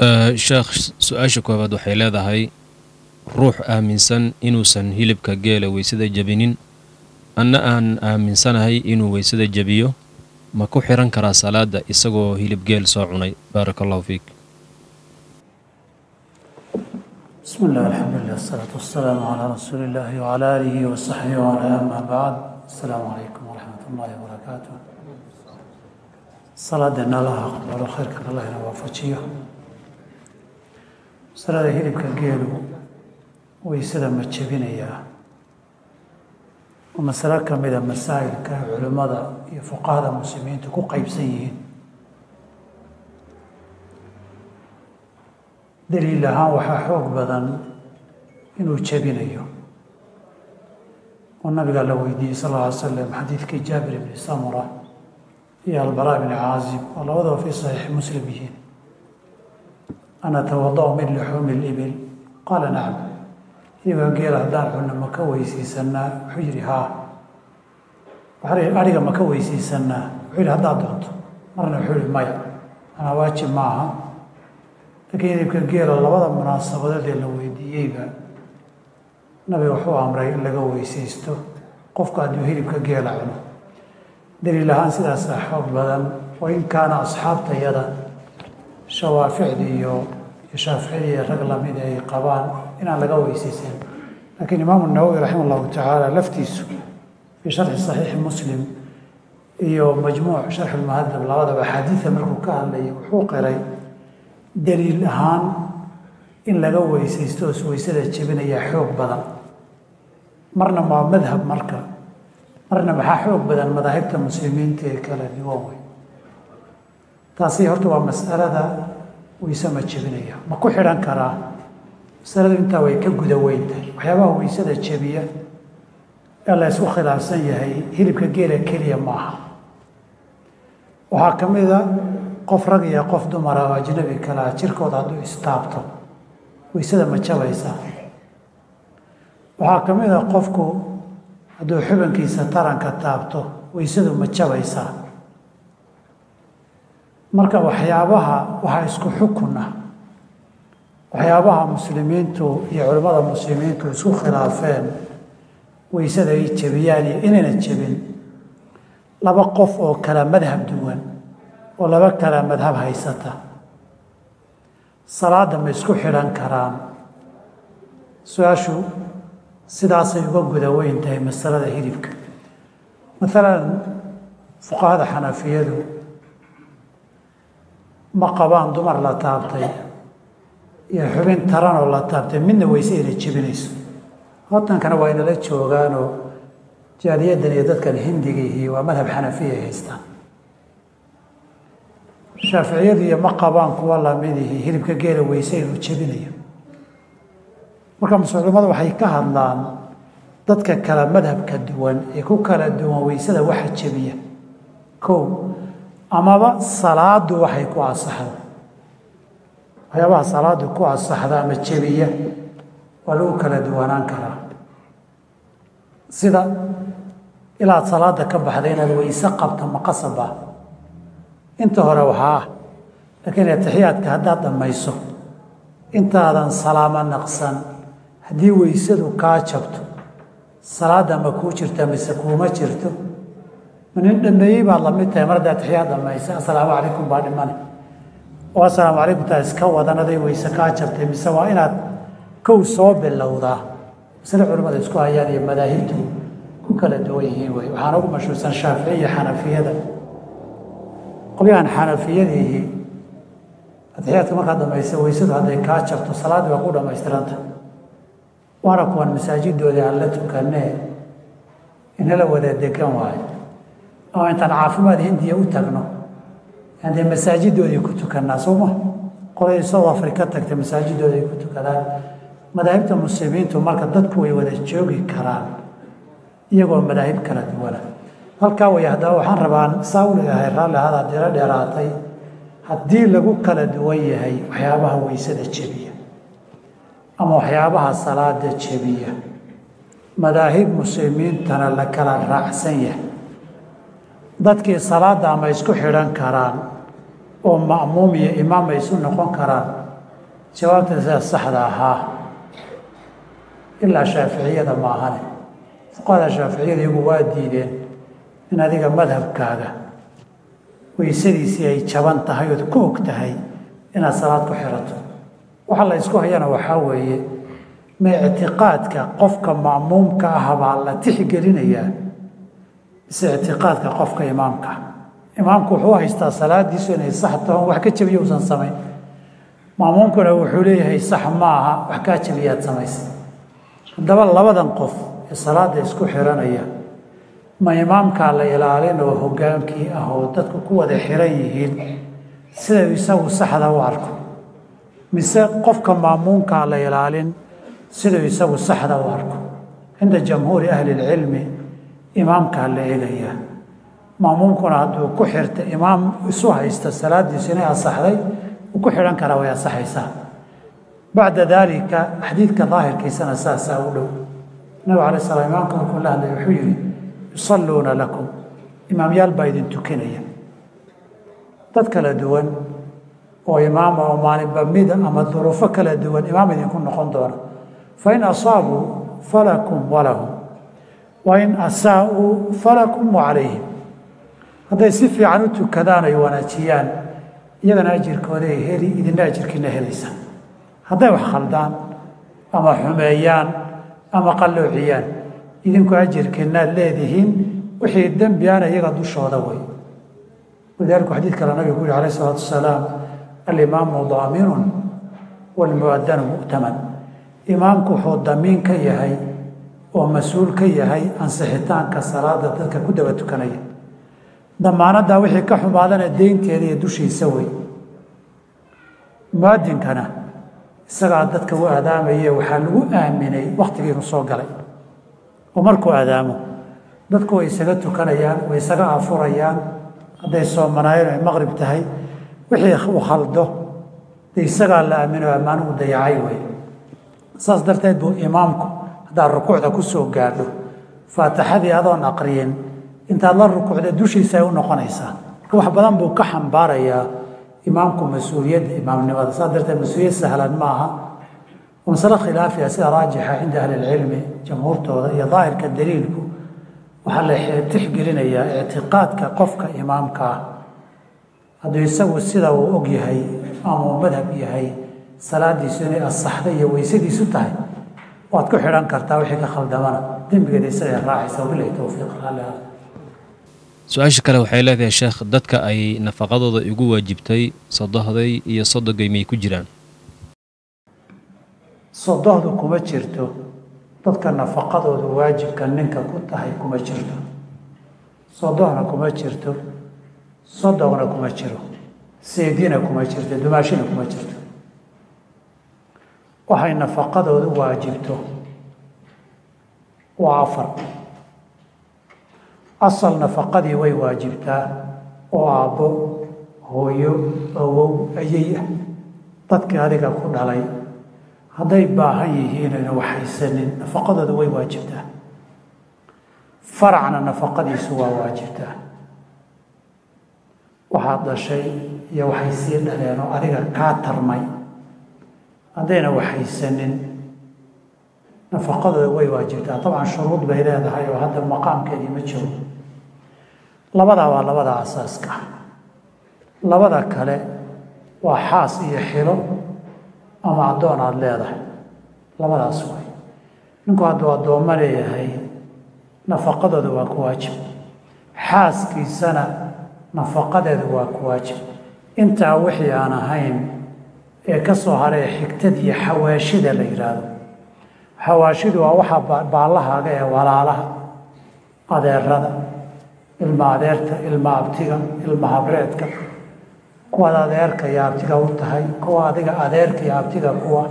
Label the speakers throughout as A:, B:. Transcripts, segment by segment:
A: sheekh su'aasha koowaad waxay leedahay ruux aaminsan inuusan hilibka geela weysada jebinin anna aan aaminsanahay inuu weysada jebiyo ma ku xiran karaa salaada isagoo hilib geel soo cunay? Baaraka allahu fiik
B: bismi llah alxamdulilah asalaatu wasalaamu calaa rasuuliillaahi wcalaa aalihi wasaxbihi wala amaa bacd. Asalaamu calaykum waraxmat ullaahi wabarakaatu salaadeenna allaha aqbalo khayrkan allahina waafajiyo salada hilibka geelu waysada ma jebinayaa oo masalo ka mida masaa'ilka culimmada iyo fuqahada muslimiintu ku qaybsan yihiin. Daliil ahaan waxaa xoog badan inuu jebinayo. Oo nabigaa la weydiiyey sal alla alay slam xadiidkii jaabir ibni samura iyo albara bni caazib oo labadaba fii saxiixi muslim yihiin ana tawada'u min luxuumi libil qaala nacam iyagoo geela haddaan cunno ma ka weysiisanaa wuxuu yidhi haa waxaa adhiga ma ka weysiisanaa wuxuu yidhi haddaad doonto marna wuxuu yidhi maya anaa waajib ma aha laakiin hilibka geela labada munaasabadood ee la weydiiyeyba nabiga wuxuu amray in laga weysaysto qofku hadduu hilibka geela cuno daliil ahaan sidaasaa xoog badan wa in kaana asxaabtayada shawaaficdi iyo iyo rag la mid ay qabaan inaan laga weysaysan. Laakiin imaamu nawowi raxima allahu tacaala laftiisu fii sharxi saxiixi muslim iyo majmuuc sharxi lmuhadab labadaba axaadiida markuu ka hadlayay wuxuu qiray daliil ahaan in laga weysaysto os weysada jebinayaa xoog badan. Marna waa madhab marka. Marna maxaa xoog badan madaahibta muslimiinta ee kala duwan wey taasi horta waa mas'alada weyse ma jebinaya. Ma ku xidhan karaa? Masaladu intaa way ka guda weyntahay waxyaabaha weysada jebiya ee la ysku khilaafsan yahay hilibka geela keliya ma aha waxaa ka mid a qof rag iyo qof dumara oo ajnabi kalea jirkooda hadduu istaabto weysada ma jabaysa. Waxaa ka mid a qofku hadduu xubankiisa taranka taabto weysadu ma jabaysaa marka waxyaabaha waxaa isku xukun ah waxyaabaha muslimiintu iyo culimmada muslimiintu isku khilaafeen. Weysada ay jebiyaan iyo inayna jebin. Laba qof oo kala madhab duwan oo laba kala madhab haysata. Salaadda ma isku xidhan karaan. Su'aashu sidaasay uga guda weyn tahay masalada hilibka. Maalan fuqahada xanafiyadu ma qabaan dumar la taabtay iyo xubin taranoo la taabtay midna weyse ayna jebinayso. Wadankana waa inala joogaanoo jaaliyadan iyo dadkan hindigiihi waa madhab xanafiya ay haystaan. Shaaficiyadu iyo ma qabaan kuwa lamidihi hilibka geela weyse inuu jebinayo. Marka muslimadu waxay ka hadlaan dadka kala madhabka duwan ee ku kala duwan weysada waxa jebiya. Kow amaba salaadu waxay ku asaxda waxyaabaha salaadu ku asaxda ama jebiya waa lagu kala duwanaan karaa. Sida ilaad salaada ka baxda inaad weyse qabto maqasaba inta hore waxaa ah laakiin atixiyaadka haddaad dhammayso intaadan salaamo naqsan. Haddii weysadu kaa jabto salaadda ma kuu jirta mise kuuma jirto nin dhameeyey baad la mid tahay mar haddaa atixiyaad dhammaysa. Assalaamu calaykum baa dhimane. Oo assalaamu calaykum taa iska wadan aday weyse kaa jabtay. Mise waa inaad kow soo bilowdaa masle culimmada isku hayaan iyo madaahibtu ku kala duwan yihiin wey waxaan ugu mashhuursan shaafici iyo xanafiyada. Qolyahan xanafiyadiihi atixiyaadka markaad dhamaysa weysadu hadday kaa jabto salaaddii waa ku dhammaystiranta waana kuwan masaajidoodii aan la tukanee inala wada degan waayo ama intaan caafimaad hindiya u tagno dee masaajidoodii ku tukannaa sooma qoladii south africa tagtay masaajidoodii ku tukadaan. Madaahibta muslimiintu marka dadku way wada joogi karaan iyagoo madaahib kala duwana halkaa way haddaba waxaan rabaa saa u leeyahay raalli ahaada diro dheeraatay. Haddii lagu kala duwan yahay waxyaabaha weysada jebiya ama waxyaabaha salaada jebiya madaahib muslimiintana la kala raacsan yahay dadkii salaadda ama isku xidhan karaan oo ma'muum iyo imaam ay isu noqon karaan jawaabta sida saxda ahaa. Ilaa shaaficiyada maahane fuqahada shaaficiyada iyagu waa diideen in adiga madhabkaaga weysadiisii ay jaban tahay ood ku og tahay inaad salaad ku xirato. Waxa la ysku hayana waxaa weeye ma ictiqaadka qofka ma'muumka ah baa la tixgelinayaa mise qofka imaamka. Imaamku wuxuu haystaa salaadiisu inay sax taho wax ka jabiya usan samayn ma'muumkuna wuxuu leeyahay sax maaha wax kaa jabiyaad samaysa haddaba labadan qof ee salaada isku xiranaya ma imaamkaa la ilaalin oo hogaankii ah oo dadku ku wada xiran yihiin sidau isagu saxda u arko? Mise qofka maamuunkaa la ilaalin siduu isagu saxda u arko? Cinda jamhuuri ahli lcilmi imaamkaa la eegayaa maamuumkuna hadduu ku xirta imaam isu haysta salaadiisu inay asaxday uu ku xidhan karaa way asaxaysaa bacda daalika xadiidka daahirkiisana saasaa u dhow. Nabig alay slam imaamka markuu la hadlay wuxuu yihi yusalluuna lakum. Imaamyaal baa idin tukinaya. Dad kala duwan oo imaama oo maalinba mida ama duruufo kala duwan imaam idinku noqon doona. Fain asaabuu falakum walahum wain asaa'uu falakum wacalayhim hadday si fiican u tukadaan ay wanaajiyaan iyagana ajirkooda heli idina ajirkiina helaysa. Hadday wax khaldaan ama xumeeyaan ama qalloociyaan idinku ajirkiinaad leedihiin wixii dembiana iyaga dushooda way. Walidaalika xadiid kale nabiga ku yihi alayh isalaatu wasalaam alimaamu daaminun walmuadanu mu'taman. Imaamku wuxuu damiin ka yahay oo mas'uul ka yahay ansixitaanka salaada dadka ku daba tukanaya damaanaddaa wixii ka xumaadana deynteeda iyo dushiisa wey. Muadinkana isagaa dadka u aadaamaye waxaa lagu aaminay wakhtigiinu soo galay. Oo markuu aadaamo dadku way isaga tukanayaan way isaga afurayaan hadday soomanaayeen ay maqrib tahay wixii uu khaldo de isagaa la aamino ammaan uu dayacay wey. Saas darteed buu imaamku haddaad rukuucda ku gaadho. Faatixadii adoon aqriyin. Intaad la rukuucda dushiisa ay u noqonaysaa. Wax badan buu ka xambaarayaa imaamku mas'uuliyadda imaamnimada. Saas darteed mas'uuliyad sahlan ma aha. Waa masale khilaafiya sida raajixa cinda ahli ilcilmi jamhuurtooda iyo daahirka daliilku waxaa la tixgelinayaa ictiqaadka qofka imaamka ah. Hadduu isagu sida uu og yahay ama uu madhab yahay salaadiisu inay asaxda iyo weysadiisu tahay waad ku xidhan kartaa wixii ka khaldamana. Dembigeeda isaga raacaysa. Wabilahi towfiiq
A: su'aasha kale waxay leedahay sheekh dadka ay nafaqadooda igu waajibtay sodohday iyo sodogay may ku jiraan.
B: Sodohdu kuma jirto. Dadka nafaqadooda waajibka ninka ku tahay kuma jirto. Sodohna kuma jirto. Sodogna kuma jiro. Seedina kuma jirto. Dumaashina kuma jirto waxay nafaqadoodu waajibto. Waa afar. Asal nafaqadii way waajibtaa oo aabbo hooyo awow ayay ah dadkii adiga ku dhalay. Hadday baahan yihiin ayna waxaysanin nafaqadooda way waajibtaa. Faracna nafaqadiisu waa waajibtaa. Waxaad dhashay iyo waxay sii dhaleen oo adiga kaa tarmay haddayna waxaysanin nafaqadooda way waajibtaa. Dabcan shuruud bay leedahay oo hadda maqaamkeedii ma jiro. Labadaa waa labada asaaska. Labada kale waa xaas iyo xilo ama addoon aada leedahay. Labadaas way. Ninku hadduu addoommo leeyahay nafaqadooda waa ku waajib. Xaaskiisana nafaqadeedu waa ku waajib. Intaa wixii aan ahayn ee ka soo haree xigtad iyo xawaashida la yidhaahdo xawaashidu waa waxa baallahaaga ee walaalaha adeerada ilma adeerta ilma abtiga ilma habreedka. Kuwaad adeerka iyo abtiga u tahay kuwa adiga adeerka iyo abtiga kuwa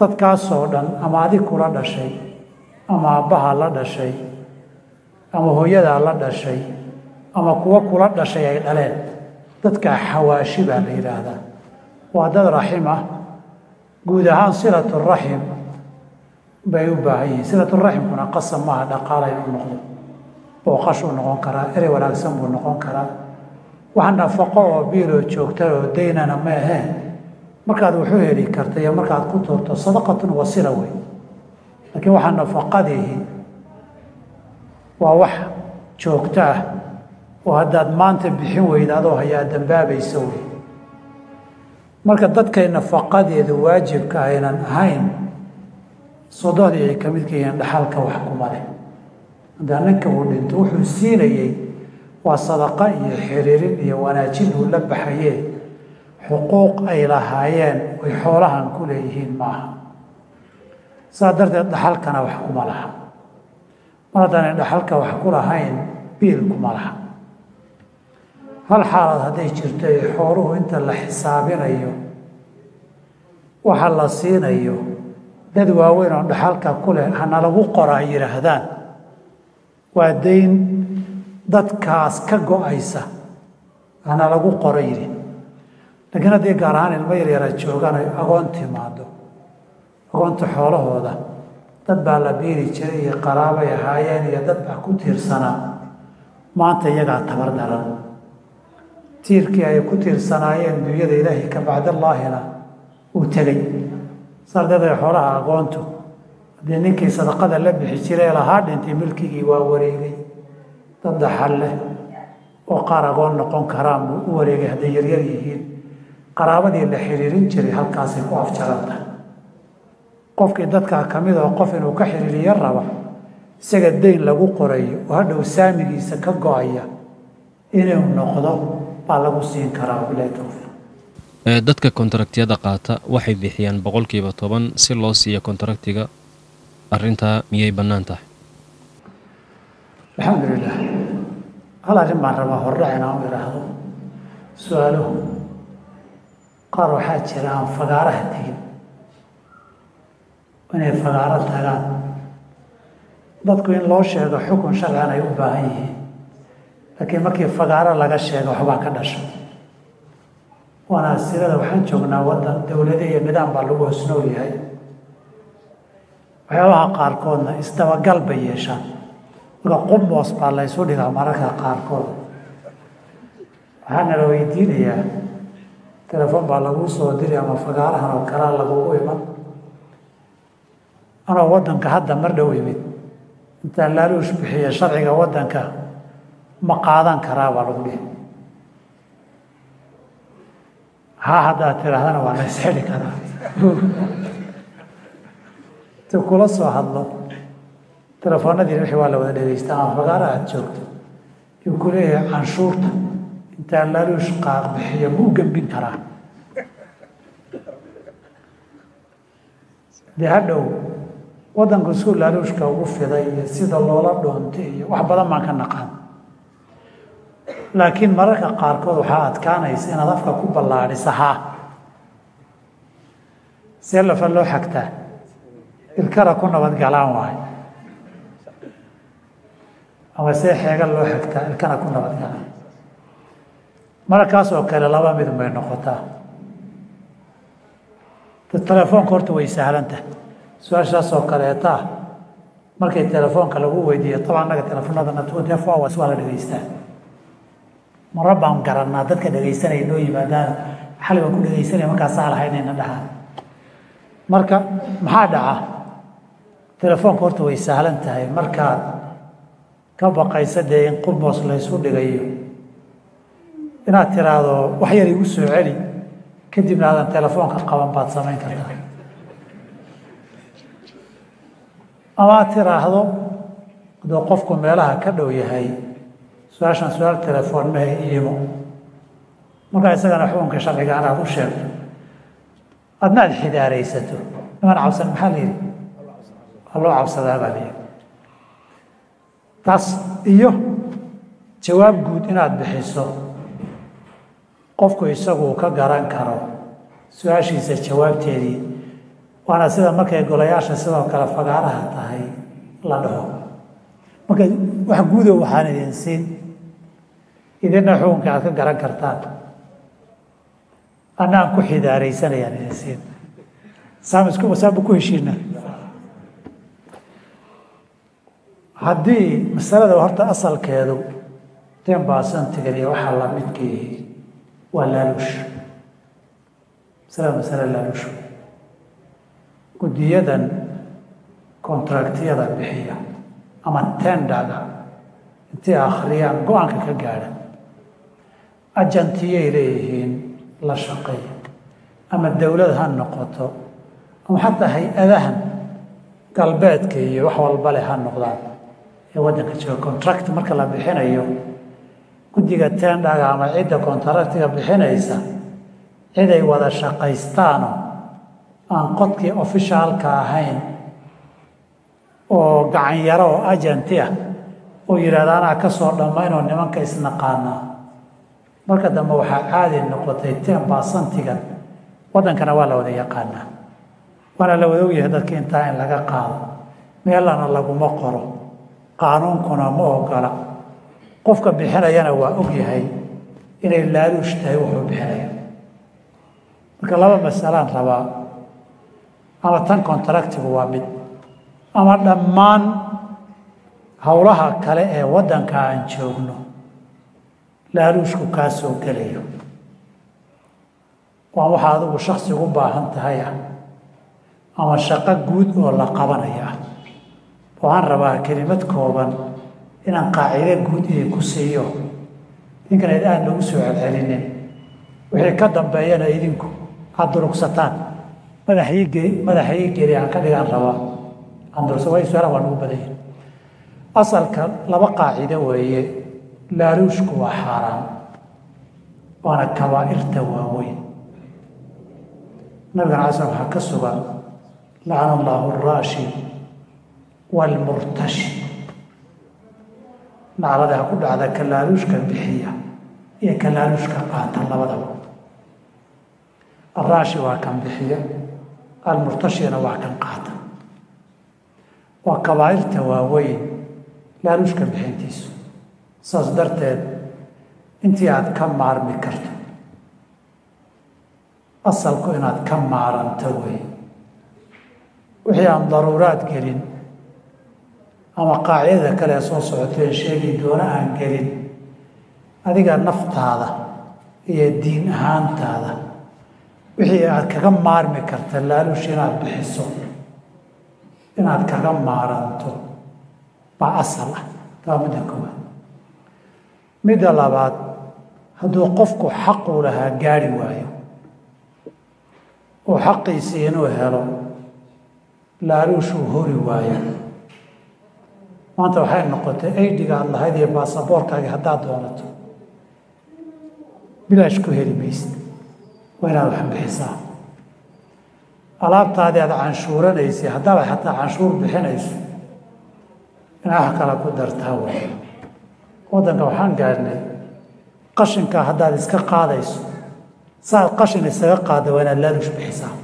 B: dadkaasoo dhan ama adig kula dhashay ama abbaha la dhashay ama hooyadaa la dhashay ama kuwo kula dhashay ay dhaleen. Dadkaa xawaashi baa la yidhaahdaa waa dad raxim ah. Guud ahaan silaturaxim bay u baahan yihiin. Silaturaximkuna qasab maaha dhaqaala inuu noqdo booqashuu noqon karaa erey wanaagsan buu noqon karaa. Wax nafaqo oo biiloo joogta oo daynana ma aheen. Markaad wuxuu heli karta iyo markaad ku tuurto sadaqatun wasila wey. Laakiin waxaa nafaqadiihi waa wax joogto ah. Oo haddaad maanta bixin weyda adoo hayaa dambaabaysa wey marka dadkay nafaqadeedu waajibka aynan ahayn sodohdii ay ka midka yihiin dhaxalka wax kuma leh haddaa ninka uu dhinto wuxuu siinayey waa sadaqa iyo xiriirin iyo wanaajin uu la baxayee xuquuq ay lahaayeen ay xoolahan ku leeyihiin maaha. Saas darteed dhaxalkana wax kuma laha. Mar haddaanay dhaxalka wax ku lahayn biil kuma laha hal xaalad hadday jirto ee xooluhu inta la xisaabinayo waxa la siinayo dad waaweyn oo dhaxalka ku leh hana lagu qora ay yidhaahdaan. Waa dayn dadkaas ka go'aysa hana lagu qoro yidhi. Laakiin haddii gaar ahaan ilmo yaryara joogaan ay agoon timaado agoonta xoolahooda dad baa la biiri jiray iyo qaraabay ahaayeen iyo dad baa ku tiirsanaa maanta iyagaa tabar daran tiirkii ay ku tiirsanaayeen dunyada ilaahay ka bacdallaahina uu tegey sardeed ay xoolaha agoontu haddii ninkii sadaqada la bixi jiray ee lahaa dhintay milkigii waa wareegay. Dad dhaxal oo qaar agoon noqon karaan buu u wareegay hadday yaryar yihiin. Qaraabadii la xiriirin jiray halkaasay ku afjaranta qofkii dadkaa ka mid oo qof inuu ka xiriiriyo raba isaga dayn lagu qorayo oo hadhow saamigiisa ka go'aya inuu noqdo baa lagu siin karaa
A: dadka kontaraktiyada qaata waxay bixiyaan boqolkiiba toban si loo siiyo kontraktiga arrintaa miyay bannaan tahay?
B: Alxamdulilah hal arrin baan rabaa hordhac inaan u idhaahdo su'aaluhu qaar waxaa jira aan fagaaraha tegin. Inay fagaaro tagaan. Dadku in loo sheego xukun sharcigan ay u baahan yihiin laakiin markii fagaaro laga sheego waxbaa ka dhasho waana asilada waxaan joognaa waddan dowladda iyo nidaam baa lagu hosnool yahay. Waxyaabaha qaarkoodna isdabagal bay yeeshaan. Marka qubmoos baa la ysu dhigaa mararka qaarkood. Waxaana la weydiinayaa telefoon baa laguu soo diri ama fagaarahan oo kalaa lagugu iman. Anoo waddanka hadda mar dhow imid intaan laaluush bixiya sharciga waddanka ma qaadan karaa baa lagu dhihi. Haa haddaad tidhaahdana waa la isxili karaa. Ti kula soo hadlo telefoonadii wixii waa la wada dhegeystaa ama fagaara aad joogto yuu ku leeyahay canshuurta. Intaan laaluush qaaq bixiya ma u gembin karaa. Dee hadhow waddanku isku laaluushka ugu fiday iyo sida loola dhoontay iyo wax badan baan ka naqaan laakiin mararka qaarkood waxaa adkaanaysa inaad afka ku ballaadhisa haa see lafa loo xagtaa ilkara ku nabadgalaan waayo ama see xeega loo xagtaa ilkana ku nabadgalaan mararkaas oo kale laba mid bay noqotaa. Telefoonka horta way sahlantahay su'aashaas oo kaleeta markay telefoonka lagu weydiiyo tabcan naga telefoonadana hours waa la dhegeystaa mara baan garanaa dadka dhegaysanaya noo yimaadaan xali baan ku dhegaysanaya? Markaasaa lahaynayna dhahaan marka maxaa dhaca? Telefoonka horta way sahlan tahay. Markaad ka baqaysa dee in qubmoos laysu dhigayo. Inaad tiraahdo wax yar igu soo celi. Kadibna aadan telefoonka qaban baad samayn kartaa. Amaad tiraahdo hadduu qofku meelaha ka dhow yahay su'aashan su'aal telefoon mahe iimo markaa isagana xukunka sharciga anaad u sheegto adna aad xidaaraysato niman cabsan maxaa la yidhi? Waa loo cabsadaa baa layidhi taas iyo jawaab guud inaad bixiso. Qofku isagu ka garan karo su'aashiisa jawaabteedii waana sida markay golayaasha sidoo kale fagaaraha tahay la dhaho. Marka wax guudo waxaan idin idinna xukunka aad ka garan kartaan. Anna aan ku xidaaraysanayaan idin siin. Saamisku saanbu ku heshiina haddii masalada horta asalkeedu ten basantigan iyo waxaa lamidkii waa laaluush masala masale laaluush guddiyadan kontraktiyada bixiya ama tendaga intay akhriyaan go'aanka ka gaadha ajantiyay leeyihiin la shaqeeya ama dowlad ha noqoto. Ama xataa hay'adahan galbeedka iyo wax walba leh ha noqdaan. Ee waddanka jooga contract marka la bixinayo guddiga tendaga ama cidda contractiga bixinaysa ciday wada shaqaystaano. Aan qodkii ofishaalka ahayn oo gacanyaro oo ajanti ah oo yidhahda anaa ka soo dhammaynoo nimanka isnaqaanaa marka dambe waxaa caadi noqotay ten basantigan waddankana waa la wada yaqaanaa. Waana la wada ogyahay dadka intaa in laga qaado. Meelana laguma qoro. Qaanuunkuna ma ogola. Qofka bixinayana waa ogyahay inay laaluush tahay wuxuu bixinaya marka laba masalaan rabaa ama tan contractigu waa mid ama dhammaan howlaha kale ee waddanka aan joogno laaluushku kaa soo gelayo. Waa waxa adigu shaksi u baahan tahay ah ama shaqo guud oo la qabanaya ah. Waxaan rabaa kelimad kooban inaan qaacide guud iyo ku siiyo. Idinkana aad nagu soo celcelinin. Wixii ka dambeeyana idinku aada durugsataan. Madaxa ii geli aan ka dhigaan rabaa aan durugsa way su'aalaha waa nagu badanya asalka laba qaacide weeye laaluushku waa xaaraan waana kabaa'irta waaweyn. Nabigana ala slam waxaa ka sugan lacana allahu araashi waalmurtashi lacnada ha ku dhacda ka laaluushka bixiya iyo ka laaluushka qaata labadaba. Araashi waa kan bixiya almurtashina waa kan qaata. Waa kabaa'irta waaweyn laaluushka bixintiisu saas darteed intii aada ka maarmi karto. Asalku inaad ka maaranto wey wixii aan daruuraad gelin ama qaacidada kale soo socoteen sheegi doona aan gelin adiga naftaada iyo diin ahaantaada wixii aad kaga maarmi karta laaluush inaad bixiso inaad kaga maaranto baa asal ah. Taa midda koowaad midda labaad hadduu qofku xaquu lahaa gaari waayo oo xaqiisii inuu helo laaluushuu hori waayo. Maanta waxay noqotay aydiga aad lahayd iyo baasaboorkaagi haddaad doonato. Bilaash ku heli maysid waa inaad wax bixisaa. Alaabtaadii aad canshuuranaysay haddaaba xataa canshuur bixinayso inaad wax kale ku dartaa way waddanka waxaan gaadhnay qashinka haddaad iska qaadayso saaad qashin isaga qaada waa inaad laaluush bixisaa.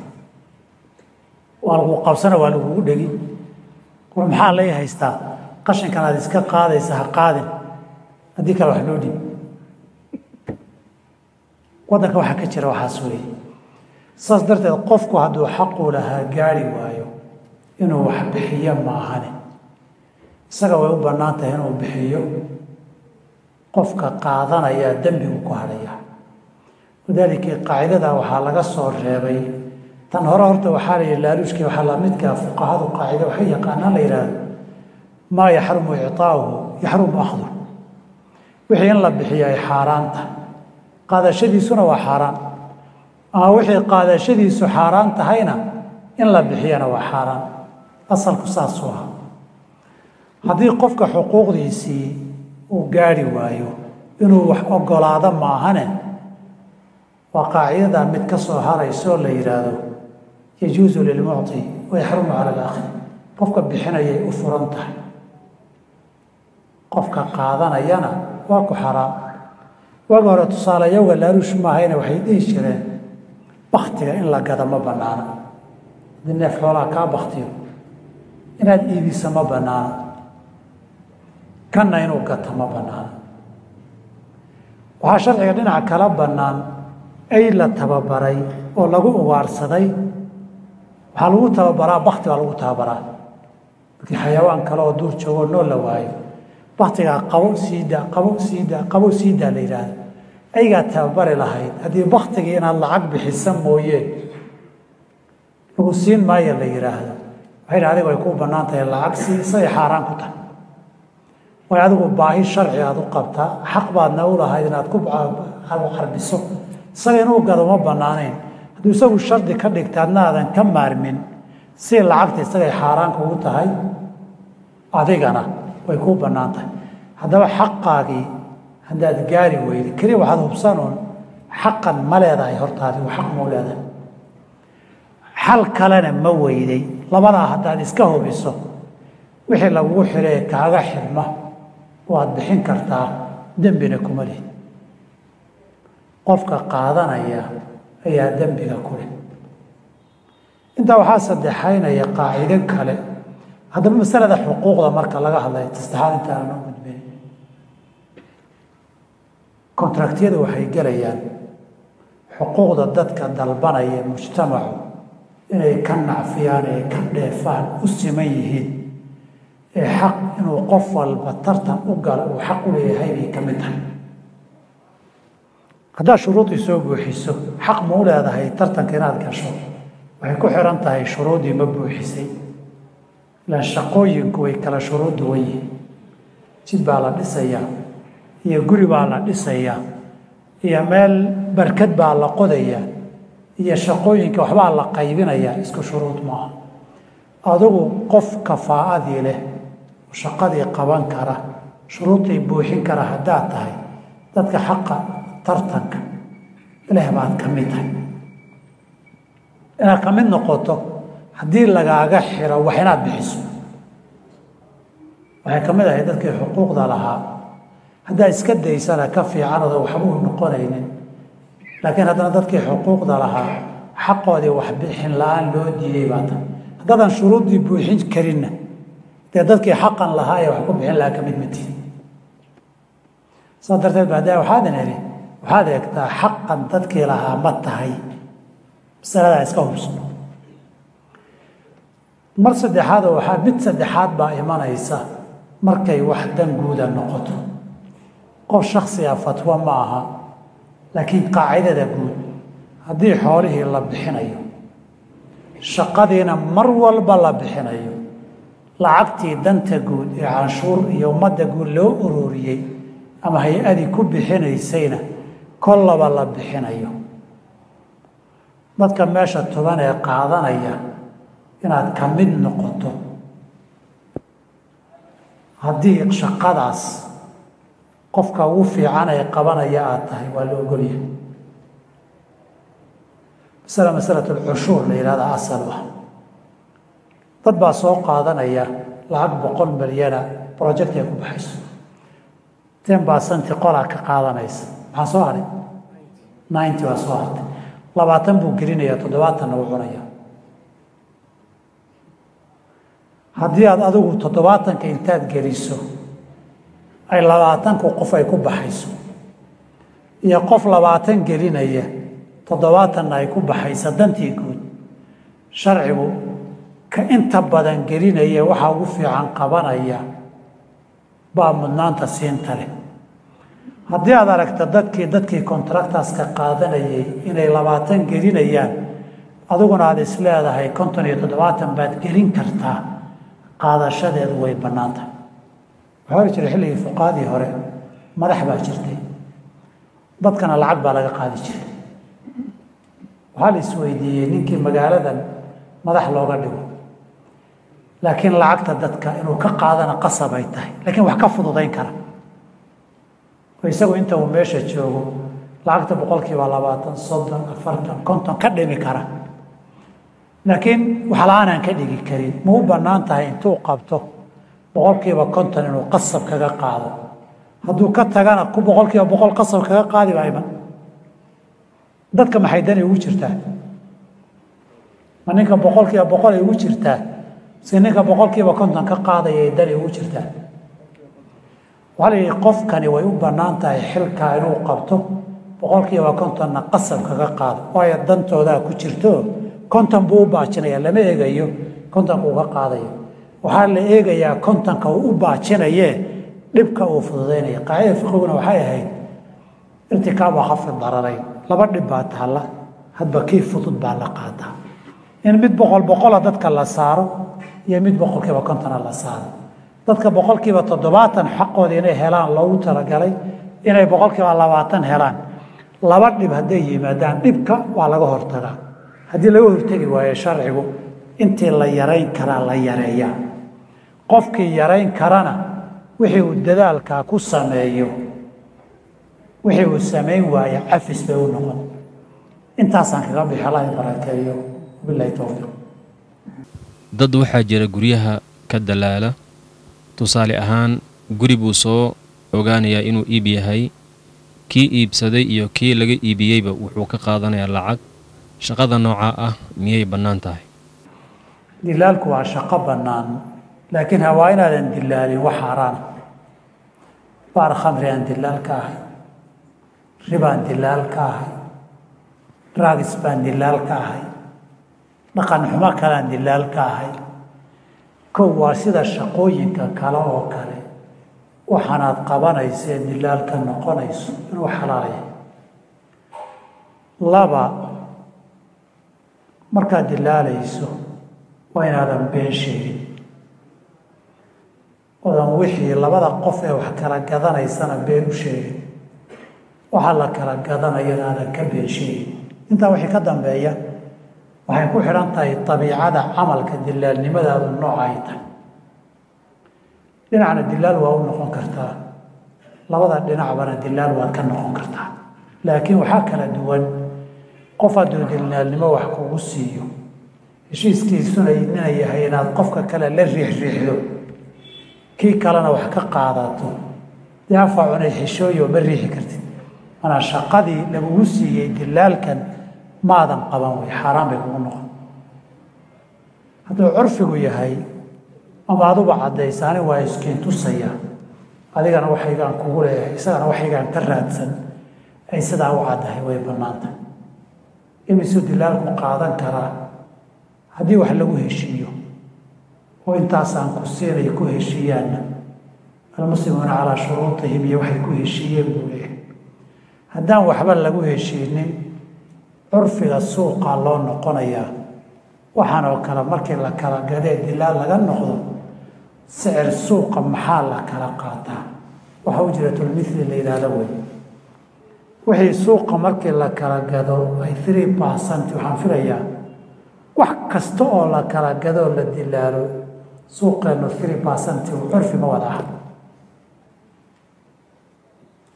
B: Waa lagu qabsana waa lagugu dhegi. War maxaa lay haystaa? Qashinkan aad iska qaadaysa ha qaadin. Haddii kale wax loo dhib waddanka waxaa ka jira waxaas weeye. Saas darteed qofku hadduu xaqu lahaa gaari waayo inuu wax bixiyo maahane. Isaga way u bannaan tahay inuu bixiyo qofka qaadanayaa dembigu ku hadhaya. Walidaalika qaacidada waxaa laga soo reebay. Tan hore horta waxaa la yihi laaluushkii waxaa lamidkaa fuqahadu qaacida waxay yaqaanaan la yidhaahdo maa yaxrumu icطaauhu yaxrumu akhdu. Wixii in la bixiyo ay xaaraan tahay qaadashadiisuna waa xaaraan. Ama wixii qaadashadiisu xaaraan tahayna in la bixiyana waa xaaraan. Asalku saasuu ahaa. Haddii qofka xuquuqdiisii uu gaari waayo inuu wax ogolaado maahane? Waa qaacidadaa mid ka soo harayso la yidhaahdo yajuusu lilmucطi wayaxrumu cala alaakhir qofka bixinayay u furan tahay. Qofka qaadanayana waa ku xaraam. Waagi hore tusaale yowga laaluush maahayna waxay dhihi jireen baktiga in la gada ma bannaana haddii neef xoolaha kaa baktiyo inaad iibisa ma bannaana kanna inuu gata ma bannaana waxaa sharciga dhinaca kala bannaan ay la tababaray oo lagu ugaarsaday waxaa lagu tababaraa bakti baa lagu tababaraa. Markii xayawaan kale oo duur joogoo nool la waayo. Baktigaa qabo siidaa qabo siidaa qabo siidaa la yidhaahda aygaa tababari lahayd. Haddii baktigii inaad lacag bixisa mooyeen lagu siin maayo la yidhaahdo waxay dha adigu ay kuu bannaan tahay lacag sii isagay xaaraan ku tahay way adigu baahi sharci aad u qabtaa xaq baadna u lahayd inaad ku carbiso isaga inuu gado ma bannaanayn. Hadduu isagu shardi ka dhigta adna aadan ka maarmin. Si lacagta isagay xaaraan kugu tahay adigana way kuu bannaan tahay. Haddaba xaqaagii haddaad gaari weyday keliya waxaad hubsanuun xaqan ma leedahay hortaadi xaq mau leedahay. Xal kalena ma weyday. Labadaa haddaad iska hubiso wixii lagugu xiree kaaga xirma waad bixin kartaa dembina kuma lih qofka qaadanaya ayaa dembiga ku leh. Intaa waxaa saddexaynaya qaacido kale. Haddaba masalada xuquuqda marka laga hadlayo tasaxaad intaana noo gudbin kontraktyadu waxay gelayaan xuquuqda dadka dalbanaya mujtamacu inay ka nacfiyaan ee ka dheefaan u siman yihiin ee xaq inuu qof walba tartan u galo uu xaq u leeyahay bay ka mid tahay. Haddaad shuruudii soo buuxiso xaq ma u leedahay tartanka inaad gasho. Waxay ku xiran tahay shuruudii ma buuxisay. Ilaan shaqooyinku way kala shuruud duwan yihiin jid baa la dhisayaa iyo guri baa la dhisayaa iyo meel barkad baa la qodayaa iyo shaqooyinka waxbaa la qaybinayaa isku shuruud maaha. Adigu qof kafaa'adii leh shaqadii qaban kara shuruudii buuxin kara haddaad tahay dadka xaqa tartanka ilaah baad ka mid tahay. Inaad ka mid noqoto haddii lagaaga xiro wax inaad bixiso. Waxay ka mid ahay dadkii xuquuqda lahaa. Haddaad iska daysana ka fiicanooda waxba u noqonaynin. Laakiin haddana dadkii xuquuqda lahaa xaqoodii wax bixin la'aan loo diiday baa tahay haddaadan shuruuddii buuxin karinna dee dadkii xaqan lahaa ee wax ku bixin lahaa ka mid matihin saas darteed baa daa waxaadan idhi waxaad eegtaa xaqan dadkii lahaa ma tahay. Masaladaa iska hubsano mar saddexaadoo waxaa mid saddexaad baa imanaysa markay wax dan guuda noqoto. Qof shaksiga fatwo ma aha laakiin qaacidada guud haddii xoolihii la bixinayo shaqadiina mar walba la bixinayo lacagtii danta guud ee canshuur iyo ummadda guud loo ururiyey ama hay'adii ku bixinaysayna kollaba la bixinayo. Dadka meesha toban ee qaadanaya inaad ka mid noqoto haddii shaqadaas qofka ugu fiican ee qabanaya aada tahay waa la ogolyahay. Masala masalat alcushuur la yihahda asal ah dad baa soo qaadanaya lacag boqol milyana project ay ku baxayso. Ten basanti qolaa ka qaadanaysa. Maxaa soo haray? ninety baa soo hartay labaatan buu gelinaya toddobaatanna wuu cunaya. Haddii aad adigu toddobaatanka intaad geliso ay labaatanku qof ay ku baxayso. Iyo qof labaatan gelinaya toddobaatanna ay ku baxaysa dantii guud sharcigu ka inta badan gelinaya waxaa ugu fiican qabanaya baa mudnaanta siinta leh. Haddii aad aragta dadkii dadkii contractaska qaadanayay inay labaatan gelinayaan adiguna aad is leedahay konton iyo toddobaatan baad gelin kartaa qaadashadeedu way bannaan tahay waxaa hori jiray xilligii fuqaadii hore madax baa jirtay. Dadkana lacag baa laga qaadi jiray. Waxaa la isweydiiyey ninkii magaaladan madax looga dhigo laakiin lacagta dadka inuu ka qaadana qasab ay tahay. Laakiin wax ka fududayn kara. Isagu inta uu meesha joogo lacagta boqolkiiba labaatan soddon afartan konton ka dhimi kara. Laakiin wax la'aanaan ka dhigi karin. Ma u bannaan tahay intuu qabto boqolkiiba konton inuu qasab kaga qaado. Hadduu ka tagana boqolkiiba boqol qasab kaga qaadi iman. Dadka maxay dani ugu jirtaa? Ma ninka boqolkiiba boqol ay ugu jirtaa ninka boqolkiiba konton ka qaadayay dani ugu jirtaa waxaa la yidhi qofkani way u bannaan tahay xilkaa inuu qabto. Boqolkiiba kontonna qasab kaga qaado. Waayo dantoodaa ku jirto konton buu u baajinaya lama eegayo. Kontonka uu ka qaadayo. Waxaa la eegayaa kontonka uu u baajinayee dhibka uu fududaynaya qaacida fiqiguna waxay ahayd irtikaab waa khafi dararayn laba dhib baa taalla. Hadba kii fudud baa la qaataa in mid boqol boqola dadka la saaro iyo mid boqolkiiba kontona la saaro dadka boqolkiiba toddobaatan xaqooda inay helaan loogu talagalay inay boqolkiiba labaatan helaan. Laba dhib hadday yimaadaan dhibka waa laga hortagaa. Haddii laga hortegi waayo sharcigu intii la yarayn karaa la yareeyaa. Qofkii yarayn karana wixii uu dadaalkaa ku sameeyo wixii uu samayn waayo cafis bay u noqon. Intaasaan kaga bixi allah barakeeyo bilahi towfiiq
A: dad waxaa jira guryaha ka dalaala. Tusaale ahaan guri buu soo ogaanayaa inuu iib yahay. Kii iibsaday iyo kii laga iibiyeyba wuxuu ka qaadanayaa lacag. Shaqada noocaa ah miyay bannaan tahay?
B: Dilaalku waa shaqo bannaan laakiin hawaa inaadan dilaalin wax xaaraana baar khamri aan dilaal ahay ribaan dilaal ka ahay raagis baan dilaal ahay dhaqan xumo kalean dilaal ka ahay. Kow waa sida shaqooyinka kale oo kale. Waxaanaad qabanaysae dilaal ka noqonayso inuu xalaalaya laba markaad dilaalayso waa inaadan been sheegin. Odan wixii labada qof ee wax kala gadanaysana been u sheegin. Waxaa la kala gadanayana aadan ka been sheegin. Intaa wixii ka dambeeya waxay ku xidhan tahay dabiicada camalka dilaalnimadaadu nooca ay tahay. Dhinacna dilaal waa u noqon kartaa. Labada dhinacbana dilaal waad ka noqon kartaa. Laakiin waxaa kala duwan qof hadduu dilaalnimo wax kugu siiyo heshiiskiisuna nina yahay inaad qofka kale la riixriixdo kii kalena wax ka qaadato. Dee afacunay xishooyo ma riixi kartid. Manaa shaqadii lagugu siiyey dilaalkan maadan qaban wey xaaraan bay kugu noqon. Hadduu curfigu yahay ama aduba caddaysa ani waa iskiin tusaya. Adigana waxaygaan kugu leeyahay isagana waxaygaan ka raadsan ay sidaa u caddahay way bannaanta imisuu dilaalku qaadan karaa haddii wax lagu heshiiyo oo intaasaan ku siinay ku heshiiyaanna almuslimuuna calaa shuruutihim iyo waxay ku heshiiyeen buu leeyahay. Haddaan waxba lagu heshiinin curfiga suuqaa loo noqonayaa waxaan oo kale markii la kala gadee dilaal laga noqdo sicir suuqa maxaa la kala qaataa? Waxa ujratulmithli la yidhaahdo wey. Wixii suuqa markii la kala gado ay three percent waxaan filayaa wax kasta oo la kala gadoo la dilaalo suuqeennu three percent curfi ma wada ah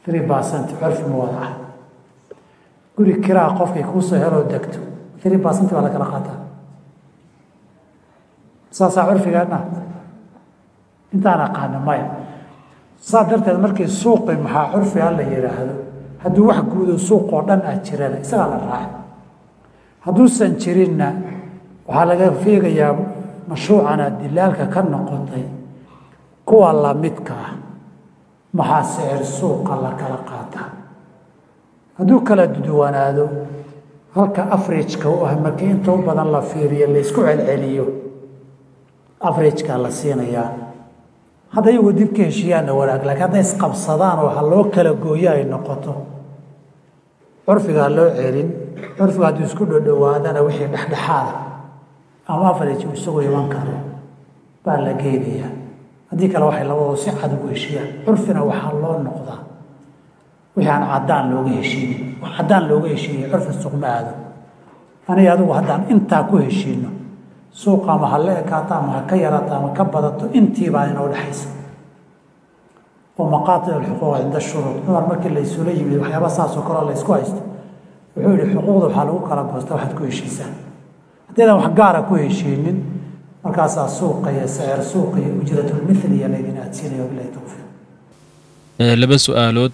B: three percent curfi ma wada ah guri kiraa qofkay kuusoo heloo degto. Three percent baa la qaataa. Saasaa curfigeedna intaan aqaana maya saas darteed markii suuqi maxaa curfi ha la yidhaahdo hadduu wax guudo suuq oo dhan ah jirana isagaa la raacay hadduusan jirinna waxaa laga feegayaa mashruucana dilaalka ka noqotay kuwa lamidka ah. Maxaa sicir suuqa la kala qaataa hadduu kala duwanaado halka afrajka u ah markii inta badan la fiiriyo laysku celceliyo afrajkaa la siinayaa. Hadda iyagu dib ka heshiiyaanna wanaag laakiin hadday isqabsadaan oo ha loo kala gooyo ay noqoto. Curfiga ha loo celin curfiga hadduu isku dhodhowaadana wixii dhexdhexaada ama afaraj isagu iman karo baa la geynayaa haddii kale waxay labadoo si cad ugu heshiiyaan. Curfina waxaa loo noqdaa wixii aan caddaan looga heshiinin. Wax caddaan looga heshiiyey curfi suqma aado. Aniga adigu haddaan intaa ku heshiino suuqa ama ha la ekaato ama ha ka yaraato ama ka badato intiibaa inoo dhexaysa oo maqaatic alxuquuq cinda shuruud. Cumar markii la isula yimid waxyaaba saasoo kaleo la ysku haysto wuxuu yihi xuquuqda waxaa lagu kala goosta waxaad ku heshiisaan haddaydan wax gaara ku heshiinin markaasaa suuqa iyo sicir suuqa iyo ujratulmithliya laydin aadsiinaya bilahi towfiiq
A: laba su'aalood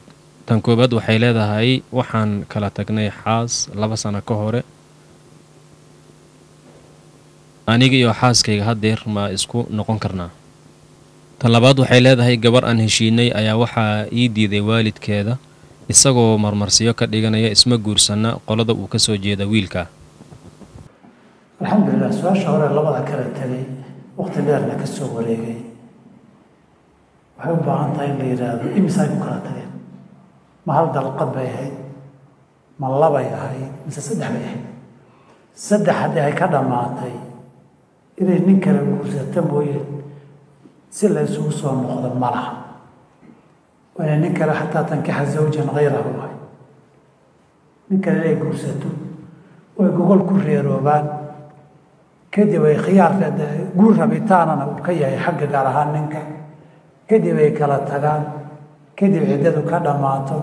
A: tan koobaad waxay leedahay waxaan kala tagnay xaas laba sano ka hore. Aniga iyo xaaskayga haddeer ma isku noqon karnaa. Tan labaad waxay leedahay gabar aan heshiinay ayaa waxaa ii diiday waalidkeeda isagoo marmarsiyo ka dhiganaya isma guursanna qolada uu ka soo jeeda wiilka.
B: Alxamdulilah su'aasha hore labada kala tegay waqti dheerna ka soo wareegay. Waxay u baahan tahay in la yidhaahdo imisay ku kala tageen ma hal dalqad bay ahayd? Ma labay ahayd? Mise saddex bay ahayd? Saddex haddii ay ka dhammaatay inay nin kale guursato mooye si la isugu soo noqdo ma laha. Inay nin kale xataa tankixa zawjan hayrahu ahay nin kale inay guursato way gogol ku reeroobaan. Kadib ay khiyaar guur rabitaanana uu ka yahay xagga gaar ahaan ninka. Kadib ay kala tagaan kadib ciddadu ka dhammaato.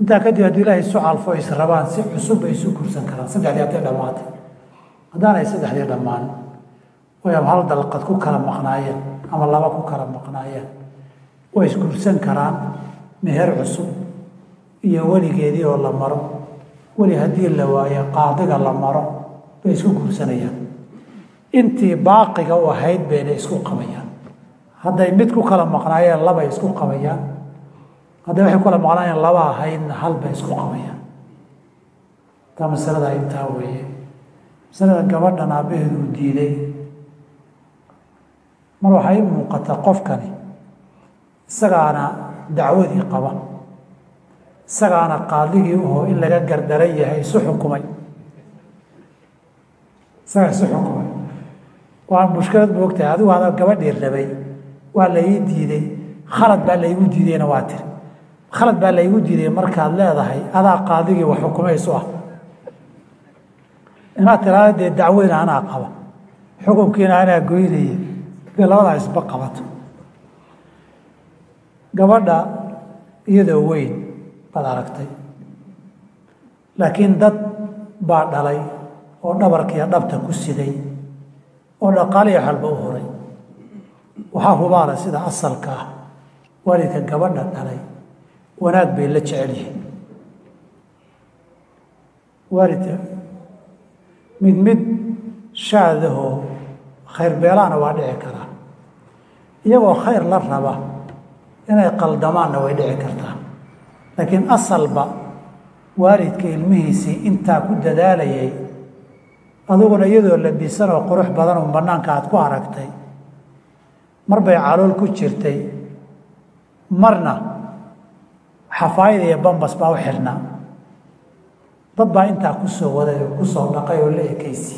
B: Intaa kadib haddii ilaahay isu calfo is rabaan si cusub bay isu guursan karaan. Saddexdii hadday dhammaatay haddaanay saddexdii dhammaan way hal dalqad ku kala maqnaayeen ama laba ku kala maqnaayeen. Way isguursan karaan meher cusub iyo weligeedii oo la maro. Weli haddii la waayo qaadiga la maro bay isku guursanayaan intii baaqiga u ahayd bayna isku qabayaan. Hadday mid ku kala maqnaayeen labay isku qabayaan hadday waxay ku kala maqnaayeen laba ahaydna hal bay isku qabayaan. Taa masalada intaa weeye. Masalada gabadhan aabbaheedu uu diiday. Mar waxay u muuqataa qofkani isagaana dacwadii qaba. Isagaana qaadigii uho in laga gardaran yahay isu xukumay. Isagaa isu xukumay. Waa mushkilad moogtahay adigu adaa gabadhii rabay waa la ii diiday. Khalad baa laygu diidayna waa tiri khalad baa laygu diiday markaad leedahay adaa qaadigii wax xukumaysu ah. Inaad tiraada dee dacwadina anaa qaba xukunkiina anaa goynaya bay labadaa isba qabato. Gabadha iyadoo weyn baad aragtay. Laakiin dad baa dhalay oo dhabarkiiyo dhabta ku siday oo dhaqaaliya waxalba u horay. Waxaa hubaala sida asalka ah. Waalidka gabadha dhalay wanaag bay la jecel yihiin. Waalidka mid mid shaadahoo khayr beelaana waa dhici karaa iyagoo khayr la raba inay qaldamaanna way dhici kartaa. Laakiin asalba waalidka ilmihiisii intaa ku dadaalayay adiguna iyadoo labisan oo qurux badan oo bannaanka aad ku aragtay mar bay calool ku jirtay marna xafaayad iyo bambas baa u xirnaa dad baa intaa ku soo waday oo ku soo dhaqay oo la ekaysi.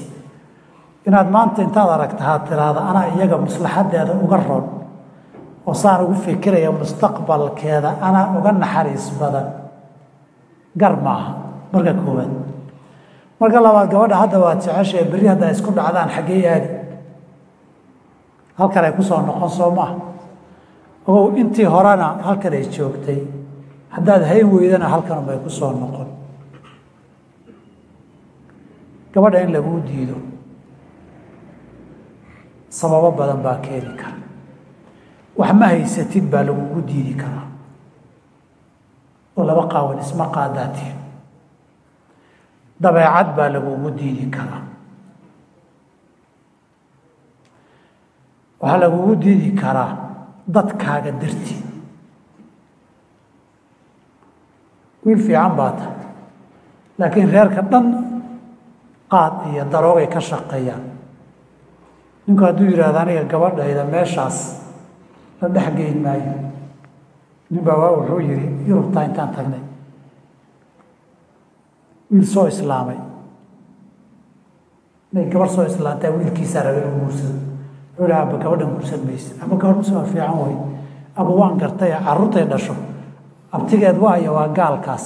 B: Inaad maanta intaad aragta haad tiraahda anaa iyaga maslaxaddeeda uga roon oo saan ugu fikiraya mustaqbalkeeda anaa uga naxariis badan. Gar maaha. Marka koowaad. Marka labaad gabadha hadda waad jeceshae berri haddaa isku dhacdaan xaggee aadi halkan ay ku soo noqon soo maaha ogow intii horena halkan ay joogtay haddaad hayn weydana halkan bay ku soo noqon. Gabadha in laguu diido sababo badan baa keeni kara. Wax ma haysatid baa lagugu diidi karaa. Oo laba qaawan isma qaadaatiin dabeecad baa lagugu diidi karaa. Waxaa lagugu diidi karaa dadkaaga dartii wiil fiican baa tahay. Laakiin reerka dhan qaad iyo daroogay ka shaqeeyaan. Ninku hadduu yidhahdo aniga gabadhayda meeshaas la dhex geyn maayo. Nin baa waa wuxuu yihi yurubtaa intaan tagnay. Wiil soo islaamay. Inay gabarh soo islaantaa wiilkiisaa rabay inuu guursado wuxuu yihi aba gabadhan guursan maysa ama gabadh musima fiican wey aba waan gartay carruurtay dhasho abtigeed waayo waa gaalkaas.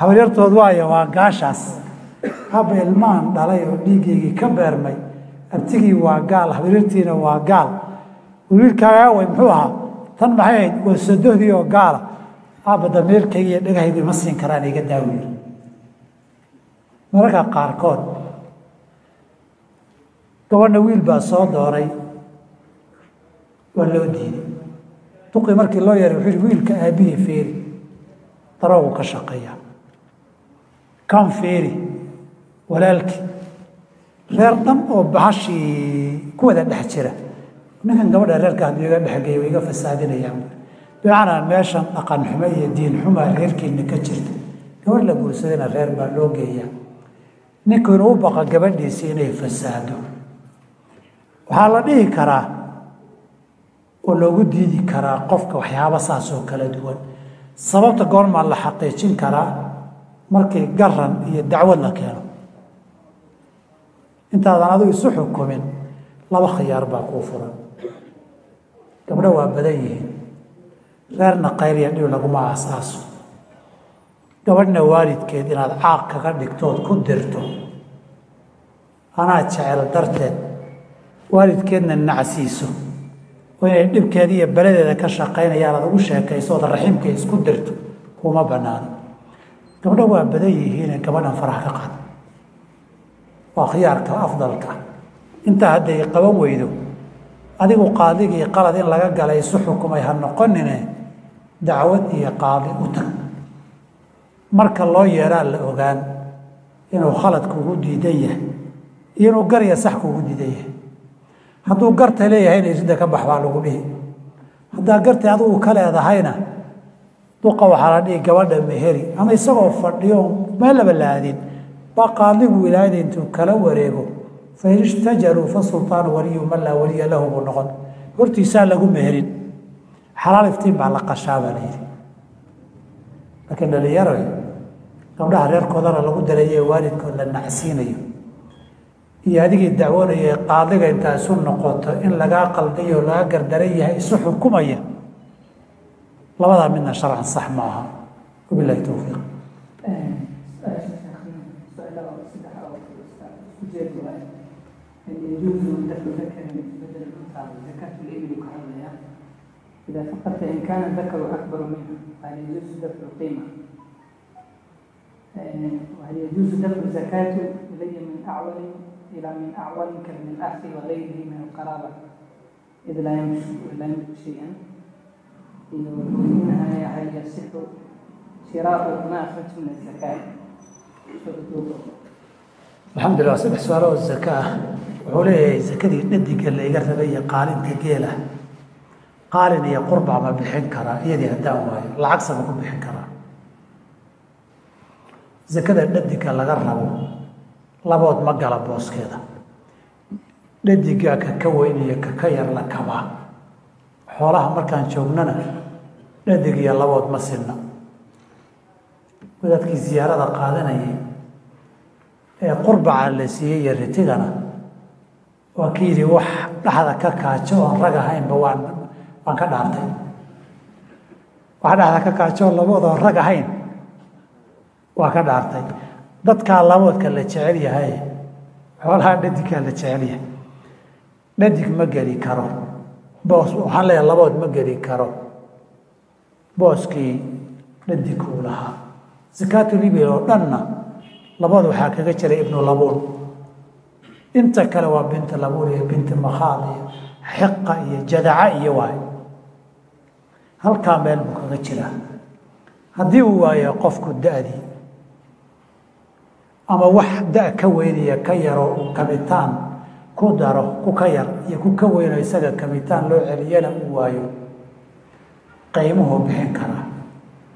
B: Habaryartood waayo waa gaashaas. Haba ilmahan dhalay oo dhiiggaygii ka beermay abtigii waa gaal habaryartiina waa gaal. Wiilkaaawey muxuu ahaa tan maxay? Ahayd waa sodohdii oo gaala aaba damiirkayga iyo dhegahaygu ima siin karaan iga daawiir mararka qaarkood gabadha wiil baa soo dooray waa loo diiday duqii markii loo yaray wuxuu yihi wiilka aabihii feeri daroogu ka shaqeeya. Kan feeri walaalkii. Reer dhan oo bahashii ku wada dhex jira. Ninkan gabadha reerka hadduu iga dhexgeeya way iga fasaadinayaan bimacnaa meeshan dhaqan xumo iyo diin xumaa reerkiina ka jirta. Gabadh la guursadayna reer baa loo geeyaa. Ninku inuu u baqa gabadhiisi inay fasaado. Waxaa la dhihi karaa oo loogu diidi karaa qofka waxyaaba saas oo kala duwan. Sababta goormaa la xaqiijin karaa markii garan iyo dacwad la keeno. Intaadan adigu isu xukumin laba khiyaar baa kuu furan. Gabdho waa badan yihiin. Reerna qayliya dhib laguma aasaaso gabadhna waalidkeed inaad caaq kaga dhigtood ku dirto. Anaa jecel darteed waalidkeedna nacsiiso oo inay dhibkeeda iyo beladeeda ka shaqaynayaan aad ugu sheekayso ood raxiimka isku dirto kuma banaano. Gabdho waa badan yihiine gabadhan farax ka qaad. Waa khiyaarka afdalka. Intaa hadday qaban weydo adigu qaadigii qalad in laga galay isu xukumay ha noqonine dacwad iyo qaadi u tag. Marka loo yeeraa la ogaan inuu khalad kugu diidan yahay iyo inuu garya sax kugu diidan yahay hadduu garta leeyahayna iridda ka bax baa lagu dhihi. Haddaa gartay adigu ka leedahayna duqa waxaa la dhihi gabadha meheri ama isagoo fadhiyo meel laba laadin. Baa qaadigu wilaayada intuu kala wareego. Fain ishtajaruu fa sultaanu waliyu man laa waliya lahu buu noqon. Hortiisaa lagu meherin xalaal iftiin baa la qashaa baa layidhi laakiin dhalinyaro gabdhaha reerkoodana lagu daraye waalidkood la nacsiinayo iyo adigii dacwoonaya qaadiga intaa isu noqoto in lagaa qaldayo o laga gardaran yahay isu xukumaya labadaa midna sharcan sax ma aha wabilahi towfiiq
C: يجوز دفع ذكر بدل الأنثى زكاة الإبل كهذا إذا فقدت إن كان الذكر أكبر منه فهل يجوز دفع القيمة وهل يجوز دفع الزكاة إلي من أعول إلى من أعول كابن الأخ وغيره من القرابة إذ لا يملك لا يملك شيئا منها هل يصح شراء ما أخرجت من الزكاة
B: alxamdulilah saddex su-aalo oo zaka ah wuxuu leeyahay zakadii dhadiga la iga rabay iyo qaalinka geela qaalin iyo qurbac ma bixin karaa iyadii haddaan waayo lacagsa ma ku bixin karaa zakada dhadiga laga rabo labood ma gala booskeeda. Dhadiga ka ka weyn iyo ka ka yar la kabaa xoolaha markaan joognana dhadig iyo labood ma sinna. Wadaadkii siyaarada qaadanayay ee qurbaca la siiyey iyo ritigana waa ki yidhi wax dhexda ka kaajo oon rag ahaynba waan waan ka dhaartay. Wax dhexda ka kaajo oo labood oon rag ahayn waa ka dhaartay dadkaa laboodka la jecel yahay xoolaha dhadigkaa la jecel yahay dhadig ma geli karo. Boos waxaan leeyahay labood ma geli karo. Booskii dhadigkuu lahaa. Sakaatulibil oo dhanna labood waxaa kaga jiray ibnu labuun. Inta kale waa binti labuun iyo binti makhaad iyo xiqa iyo jadaca iyo waay. Halkaa meel buu kaga jiraa. Haddii uu waayo qofku da-dii ama wax da- ka weynaya ka yaro kabitaan ku daro ku ka yar iyo ku ka weyno isaga kabitaan loo celiyana uu waayo qiimuhuu bixin karaa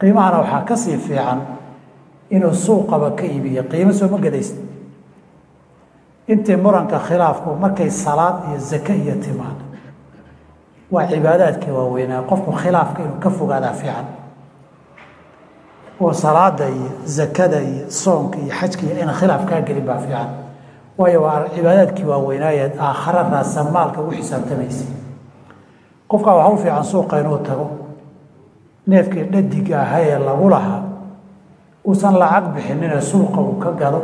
B: qiimahana waxaa ka sii fiican inuu suuqaba ka iibiyo. Qiimo sooma gadaysa intii muranka khilaafku markay salaad iyo zake iyo timaado waa cibaadaadkii waaweynaa. Qofku khilaafka inuu ka fogaadaa fiican oo salaada iyo zakada iyo soonka iyo xajka iyo ina khilaaf kaa gelin baa fiican. Waayo waa cibaadaadkii waaweynaayeed aakhara raasamaalka ugu xisaabtamaysay. Qofkaa waxaa u fiican suuqa inuu tago. Neefkii dhadiga ahaa ee lagu lahaa uusan lacag bixinine suuqa uu ka gado.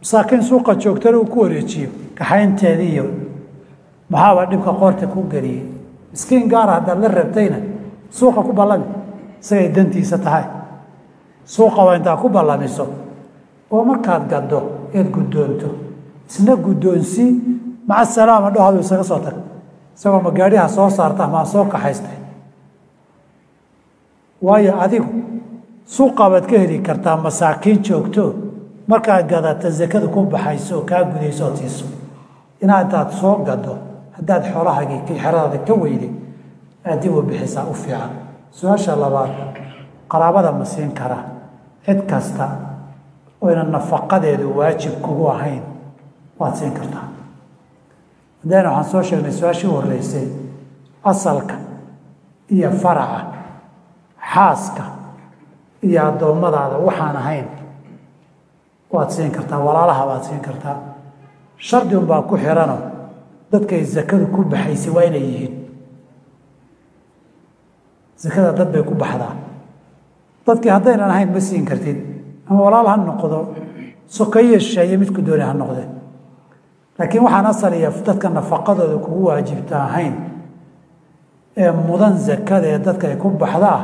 B: Masaakiin suuqa joogtana uu ku wareejiyo kaxaynteedii iyo maxaaba dhibka qoorta ku geliyey miskiin gaara haddaad la rabtayna suuqa ku ballami isagay dantiisa tahay suuqa waa intaa ku ballamiso oo markaad gaddo eed guddoonto. Isna guddoonsii maca salaama dhahadu isaga soo tag. Isagoo ma gaadhiha soo saarta maa soo kaxaystay. Waayo adigu suuqa baad ka heli kartaa masaakiin joogto. Markaad gadata zakada ku baxayso kaa gudayso oo tiiso inaad intaad soo gado haddaad xoolahagii xeradaada ka weyday aad dib u bixisaa u fiican. Su'aasha labaad qaraabada ma siin kara. Cid kasta oyna nafaqadeedu waajib kugu ahayn waad siin kartaa. Haddayna waxaan soo sheegnay su'aashii horreysay asalka iyo faraca xaaska iyo addoommadaada waxaan ahayn waad siin kartaa walaalaha baad siin kartaa. Shardi unbaa ku xirano dadkay sakadu ku baxaysay waa inay yihiin. Sakada dad bay ku baxdaa dadkii haddaynan ahayn ma siin kartid. Ama walaal ha noqdo. Sokayo shisheeye midku dooni ha noqdee laakiin waxaan asal iyo dadka nafaqadooda kugu waajibta ahayn ee mudan sakada ee dadka ay ku baxdaa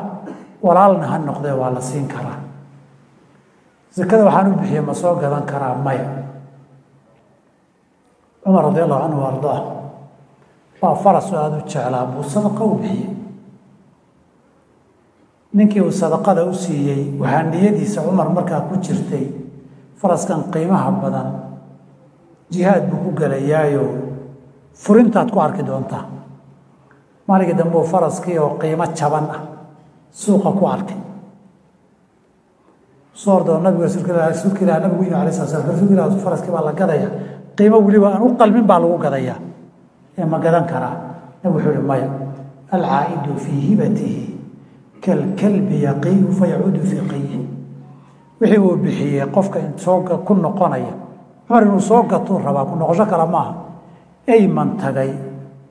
B: walaalna ha noqdee waa la siin karaa. Sakada waxaan u bixiye ma soo gadan karaa maya. Cumar radi allahu canhu ardaa waa faras aada u jeclaa buu sadaqa u bixiyey ninkii uu sadaqada u siiyey waxaa niyadiisa cumar markaa ku jirtay faraskan qiimaha badan. Jihaad buu ku gelayaayo furintaad ku arki doontaa. Maalinkii dambe faraskii oo qiimo jaban ah suuqa ku arkay soo ordoo nabigu rasuulka yimi alay sala slam faraskii baa la gadaya qiimo weliba aan u qalmin baa lagu gadayaa ee ma gadan karaa. Nabigu wuxuu ihi maya alcaa'idu fii hibatihi kalkalbi yaqiyu fayacuudu fii qayhi wixii uu bixiyey qofka soo ku noqonaya cumar inuu soo gatuu rabaa ku noqosho kale maaha ey mantagay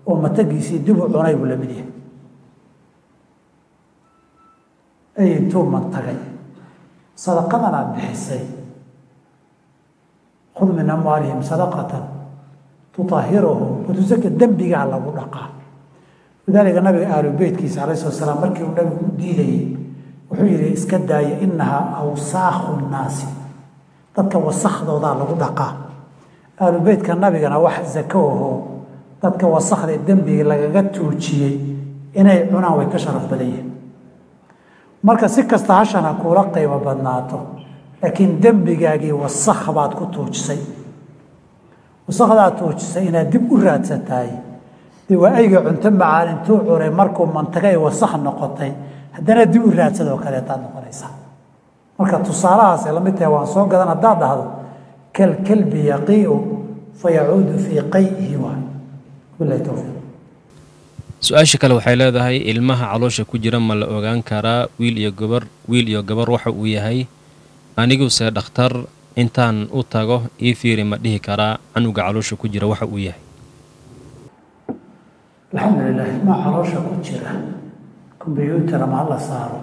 B: oo matagiisii dib u cunay buu la mid yahay ey intuu mantagay sadaqadan aad bixisay khud min amwaalihim sadaqatan tutahhiruhum watusaka dembigaa lagu dhaqaa lidaalika nabiga ahlu beytkiisa alayh slat slaam markii uu nabigu u diidayey wuxuu yidhi iska daaya inahaa awsaakhu nnaasi. Dadka wasakhdoodaa lagu dhaqaa ahlu beytka nabigana wax zako aho dadka wasakda dembiga lagaga tuujiyey inay cunaan way ka sharaf badan yihiin marka si kasta hashan ha kuula qiimo badnaato laakiin dembigaagii wasakh baad ku tuujisay. Wasakdaad tuujisay inaad dib u raadsataay dee waa ayga cunto macaan intuu cunay markuu mantagay wasakh noqotay haddana dib u raadsadoo kaleetaad noqonaysaa. Marka tusaalahaasay la mid tahay waan soo gadan haddaad dhahdo kalkalbi yaqiiu fa yacuudu fii qay'ihi waay bilahi towfiiq
A: su'aasha kale waxay leedahay ilmaha caloosha ku jira ma la ogaan karaa wiil iyo gabar wiil iyo gabar waxa uu yahay. Aniguse dhakhtar intaan u tago ii fiiri ma dhihi karaa canuga caloosha ku jira waxa uu yahay
B: alxamdulilah ilmaha caloosha ku jira kombyuutar ma hala saaro.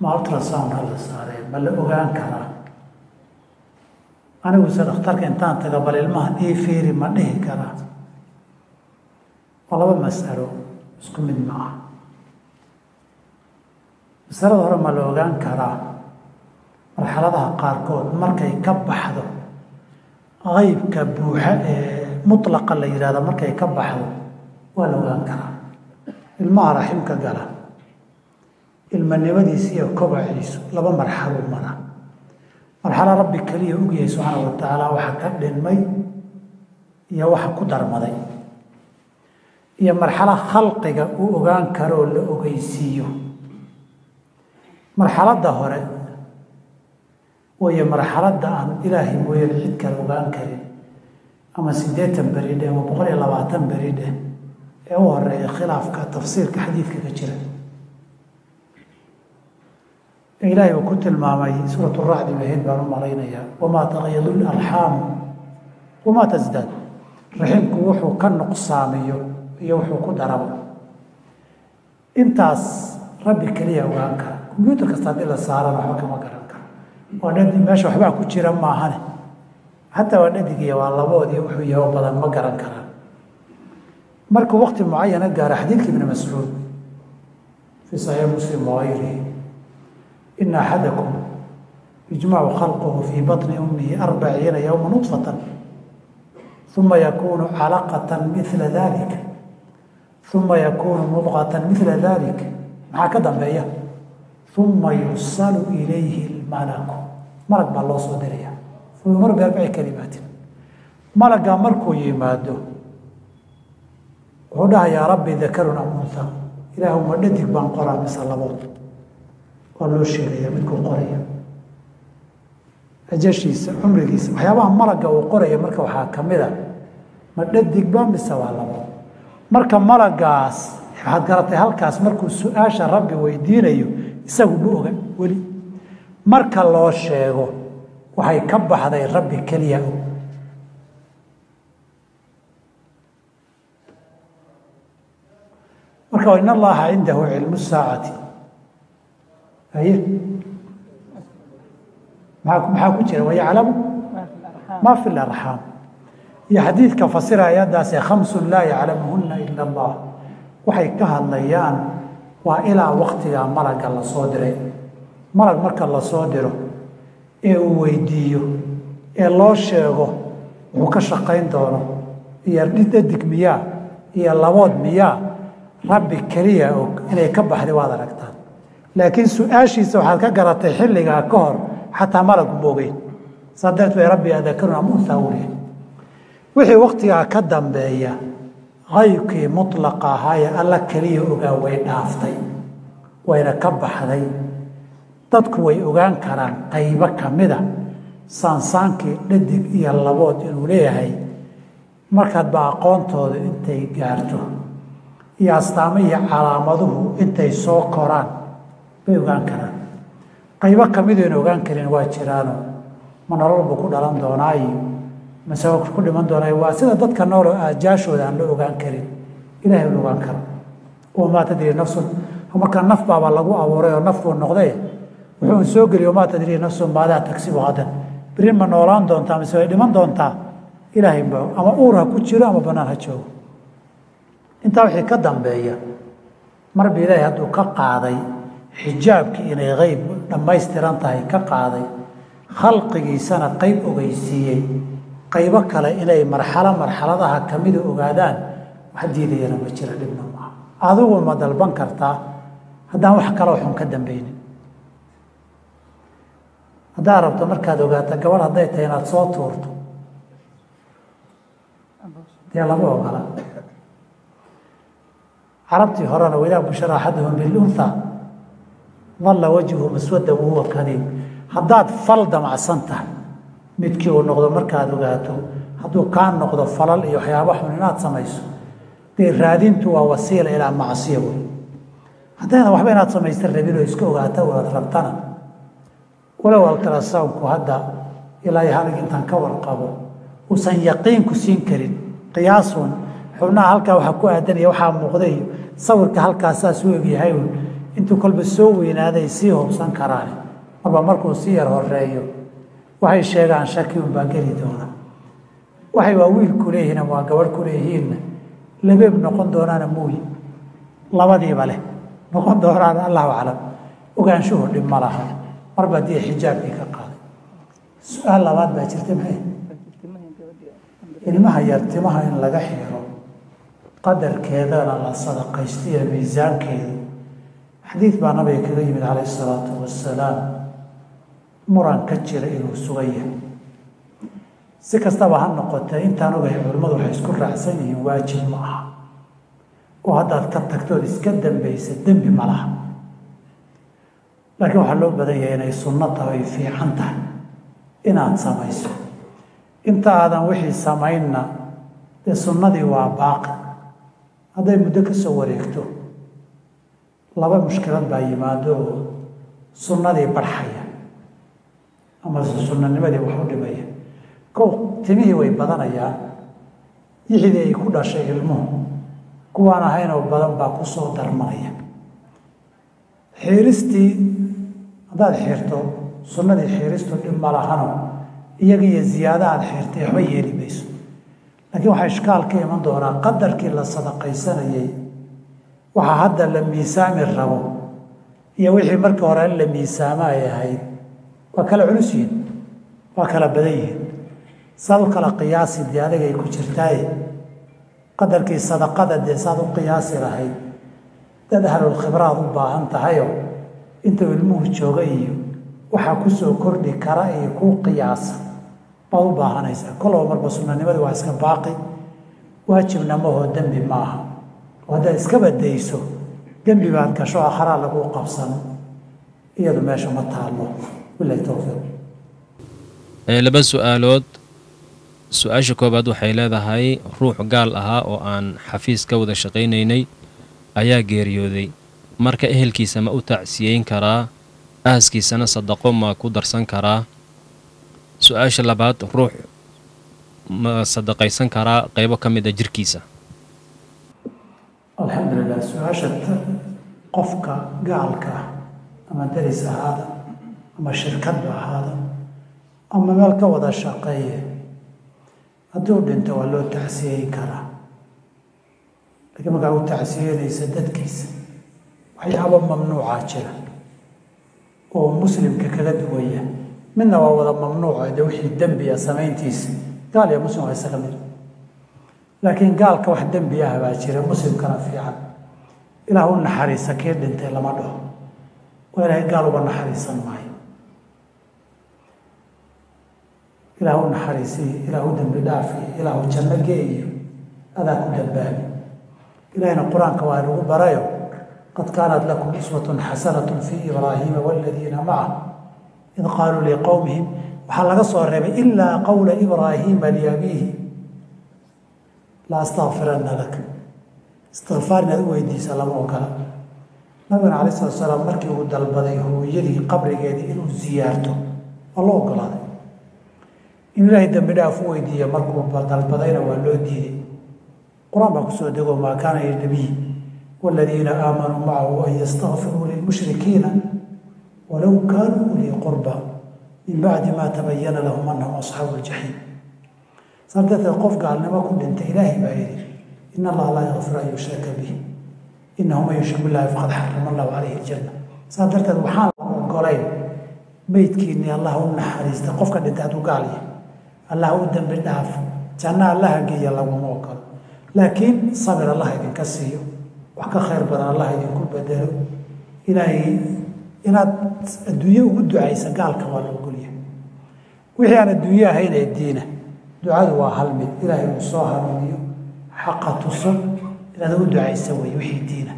B: Ma ultrasound hala saaree ma la ogaan karaa aniguse dhakhtarka intaan taga bal ilmahan ii fiiri ma dhihi karaa waa laba masalo isku mid ma ah masalada hore ma la ogaan karaa marxaladaha qaarkood markay ka baxdo qeybka buuxa ee mutlaqa la yidhahdo markay ka baxdo waa la ogaan karaa. Ilmaha raximka gala ilmanimadiisa iyo kobaciisu laba marxaluu mara marxalo rabbi keliya ogyahay subxaana wa tacaala waxa ka dhinmay iyo waxa ku darmaday. Iyo marxalo khalqiga uu ogaan karo oo la ogeysiiyo. Marxaladda hore wayo marxaladda aan ilaahay mooyane cid kale ogaan karin ama siddeetan beridhe ama boqol iyo labaatan beridhe ee u horreeya khilaafka tafsiirka xadiidka ka jira. Ilaahay uu ku tilmaamay suurat racdi bahayd baan u malaynayaa wamaa taqyadu larxaamu wamaa tasdaad raxiimku wuxuu ka nuqsaamiyo iyo wuxuu ku daraba intaas rabbi keliya ogaan kara kombyuutar kasta haddii la saarana waxba kama garan karo. Waa dhadi meesha waxbaa ku jira maahane. Xataa waa dhadigiya waa laboodii wuxuu yaho badan ma garan karaan markuu waqti mucayana gaaro xadiidka ibni mascuud fii saxiix muslim wagayrihi ina axadakum yujmacu khalquhu fii batni ummihi arbaciina yowma nudfatan uma yakunu calaqatan mila dalika uma yakunu mudqatan mila dalik maxaa ka dambeeya? Uma yusalu ilayhi lmalaku malag baa loo soo diraya. Fayumaru biarbaci kalimaatin malaggaa markuu yimaado wuxuu dhaha yaa rabbi dakarun am unha ilaahu ma dhadig baan qoraa mise labood waa loo sheegaya midkuu qoraya. Ajashiisa cumrigiisa waxyaabaha malagga uu qoraya marka waxaa ka mid a ma dhadigba mise waa labood marka malagaas waxaad garatay halkaas markuu su'aasha rabbi weydiinayo isagu ma oga weli. Marka loo sheego waxay ka baxday rabbi keliya. og marka in allaha cindahu cilmu saacati. Haye maxaa ku jira? Wayaclamu ma fi larxaam iyo xadiidka fasira ayadaase khamsun laa yaclamuhuna ila allah waxay ka hadlayaan waa ilaa waktigaa malaga la soo diray. Malag marka la soo diro ee uu weydiiyo ee loo sheego wuxuu ka shaqayn doono. Iyo dhida dig miyaa iyo labood miyaa rabbi keliya og inay ka baxday waad aragtaan. Laakiin su'aashiisa waxaad ka garatay xilligaa ka hor xataa malagu moogeyn saa darteed rabbi adakarun am wixii waktigaa ka dambeeya qaybkii mutlaqa ahaayee alla keliya ogaa way dhaaftay wayna ka baxday. Dadku way ogaan karaan qaybo ka mida saansaankii dhadig iyo labood inuu leeyahay. Markaadba aqoontooda intay gaarto iyo astaamihii calaamaduhu intay soo koraan bay ogaan karaan. Qaybo ka midu in ogaan karin waa jiraano. Ma nolol buu ku dhalan doonaa iyo mase ku dhiman doonaa waa sida dadka nooloo aajaashooda aan la ogaan karin. Ilahay la ogaan karo. Wamaa tadrii nafsun markaa naf baaba lagu abuuray oo naf buu noqday wuxuu soo geliy wamaa tadrii nafsun maadaa tagsibu hadan beri ma noolaan doontaa mise way dhiman doontaa? Ilaahay ama uur ha ku jiro ama banaan ha joogo intaa wixii ka dambeeya marba ilaahay hadduu ka qaaday xijaabkii inay qeyb dhammaystiran tahay ka qaaday khalqigiisana qeyb ogeysiiyey qaybo kale inay marxalo marxaladaha kamida ogaadaan wax diidayana ma jira dhibna maaha adigu ma dalban kartaa haddaan wax kaloo xun ka dambeynin haddaad rabto markaad ogaato gabadh hadday tahay inaad soo tuurto dee lama ogola carabtii horena waidaa bushara axaduhum bilunha dalla wajhu maswada wahuwa kadiib haddaad fal damacsan tahay midkii uu noqdo markaad ogaato hadduu kaa noqdo falal iyo waxyaaba xun inaad samayso dee raadintu waa wasiila ilaa macsiya wey. Haddayna waxba inaad samaysta rabin oo iska ogaata waad rabtana. Walow altrasoundku hadda ilaa halig intaan ka warqabo uusan yaqiinku siin karin qiyaasun xubnaha halkaa waxaa ku aadanaya waxaa muuqday sawirka halkaas saas u egyahay intuu kolba soo weynaaday sii hubsan karaan marba markuu sii yar horeeyo waxay sheegaan shaki unbaa geli doona. Waxay waa wiil ku leeyihiin waa gabadh ku leeyihiinna labeeb noqon doonaana muuyi. Labadiiba leh noqon doonaan allahu aclam. Ogaanshuhu dhib ma laha. Marba haddii xijaabkii ka qaaday. Su'aal labaad baa jirta maxay ilmaha yar timaha in laga xiro qadarkeedana la sadaqaysto iyo miisaankeedu xadiid baa nabiga kaga yimid calayh isalaatu wasalaam muran ka jira inuu sugan yahay. Si kastaba ha noqotee intaan ogahay culimmadu waxay isku raacsan yihiin waajib ma aha. Oo haddaad ka tagtood iska dambaysa dembi ma laha. Laakiin waxaa loo badan yahay inay sunno tahay ay fiican tahay inaad samayso. Inta aadan wixii samaynna dee sunnadii waa baaqi hadday muddo ka soo wareegto laba mushkilad baa yimaado oo sunnadii barxaya ama sunnanimadii wax u dhimaya. Kow timihii way badanayaan yixidii ay ku dhashay ilmuhu kuwaan ahaynoo badan baa ku soo darmanaya. Xiiristii haddaad xirto sunnadii xiiristu dhib ma lahano iyaga iyo ziyaada aad xirtay waxba yeeli mayso laakiin waxaa ishkaal ka iman doonaa qadarkii la sadaqaysanayay. Waxaa hadda la miisaami rabo iyo wixii markii hore in la miisaamo ay ahayd. Waa kala culus yihiin waa kala badan yihiin. Saad u kala qiyaasi dee adigay ku jirtaaye qadarkii sadaqada dee saad u qiyaasi lahayd? Dad ahlulkhibraad u baahan tahayo intuu ilmuhu jooga iyo waxaa ku soo kordhi kara iyo kuu qiyaasa baad u baahanaysaa? Kolaba marba sunanimadii waa iska baaqi waajibna mahoo dembi ma aha oo haddaad iska badayso dembi baad gasho akharaa laguu qabsan iyadu meesha ma taallo. Bilahi towfiiq
A: laba su'aalood. Su'aasha koowaad waxay leedahay ruux gaal ahaa oo aan xafiis ka wada shaqaynaynay ayaa geeriyooday. Marka ehelkiisa ma u tacsiyeyn karaa aaskiisana sadaqo ma ku darsan karaa su'aasha labaad ruux ma sadaqaysan karaa qaybo ka mid a jirkiisa.
B: Alxamdulilah su'aasha qofka gaalka ah ama daris ahaada ama shirkadba ahaada ama meel ka wada shaqeeye hadduu dhinto waa loo tacsiyeyn karaa. Laakiin markaa u tacsiyeynaysa dadkiisa waxyaabo mamnuuca jira oo muslimka kaga duwaya midna waa wada mamnuuco de wixii dembiya samayntiisa. Gaal iyo muslim waa isaga mid laakiin gaalka wax dembi ah baa jira muslimkana fiican. Ilaah u naxariisa kii dhintay lama dhaho. Waa ilaahay gaal uga naxariisan maayo. Ilaah u naxariisiyo ilaah u dembi dhaafiyo ilaah u janno geeyo adaa ku dambaabi ilahina qur'aanka waa inagu barayo qad kaanat lakum uswatun xasanatun fii ibraahiima waladiina macah id qaaluu liqowmihim waxaa laga soo reebay ilaa qowla ibraahiima liabiihi la astakfiranna lak istikfaar inaad u weydiisa lama ogola nabigana calai salatu salaam markii uu dalbaday hooyadii qabrigeedii inuu ziyaarto waa loo ogolaaday in ilaahay dembi dhaaf u weydiiya markuu dalbadayna waa loo diiday qur'aan baa ku soo dego maa kaana linabiy waladiina aamanuu macahu an yastakfiruu lilmushrikiina walow kaanuu ulii qurba min bacdi maa tabayana lahum anahum asxaabu ljaxiim saas darteed qof gaalnimo ku dhintay ilaahay baa yidhi in allaha laa yakfiru an yushraka bih inahu man yushrik billahi faqad xarama allahu calayhi aljanna saas darteed waxaan la ogolayn meydkiinii allah u naxariista qofka dhintay hadduu gaal yahay allah u dembi dhaafo janna allaha geeya laguma ogolo laakiin sabir allah idinka siiyo wax ka khayr badan allah idinku bedelo ilaahay inaad adduunye ugu ducaysa gaalka waa la ogolyahay wixii aan adduunye ahayn ee diina ducadu waa hal mid. Ilaahay uu soo hanuuniyo xaqa tuso inaad ugu ducaysa wey wixii diina.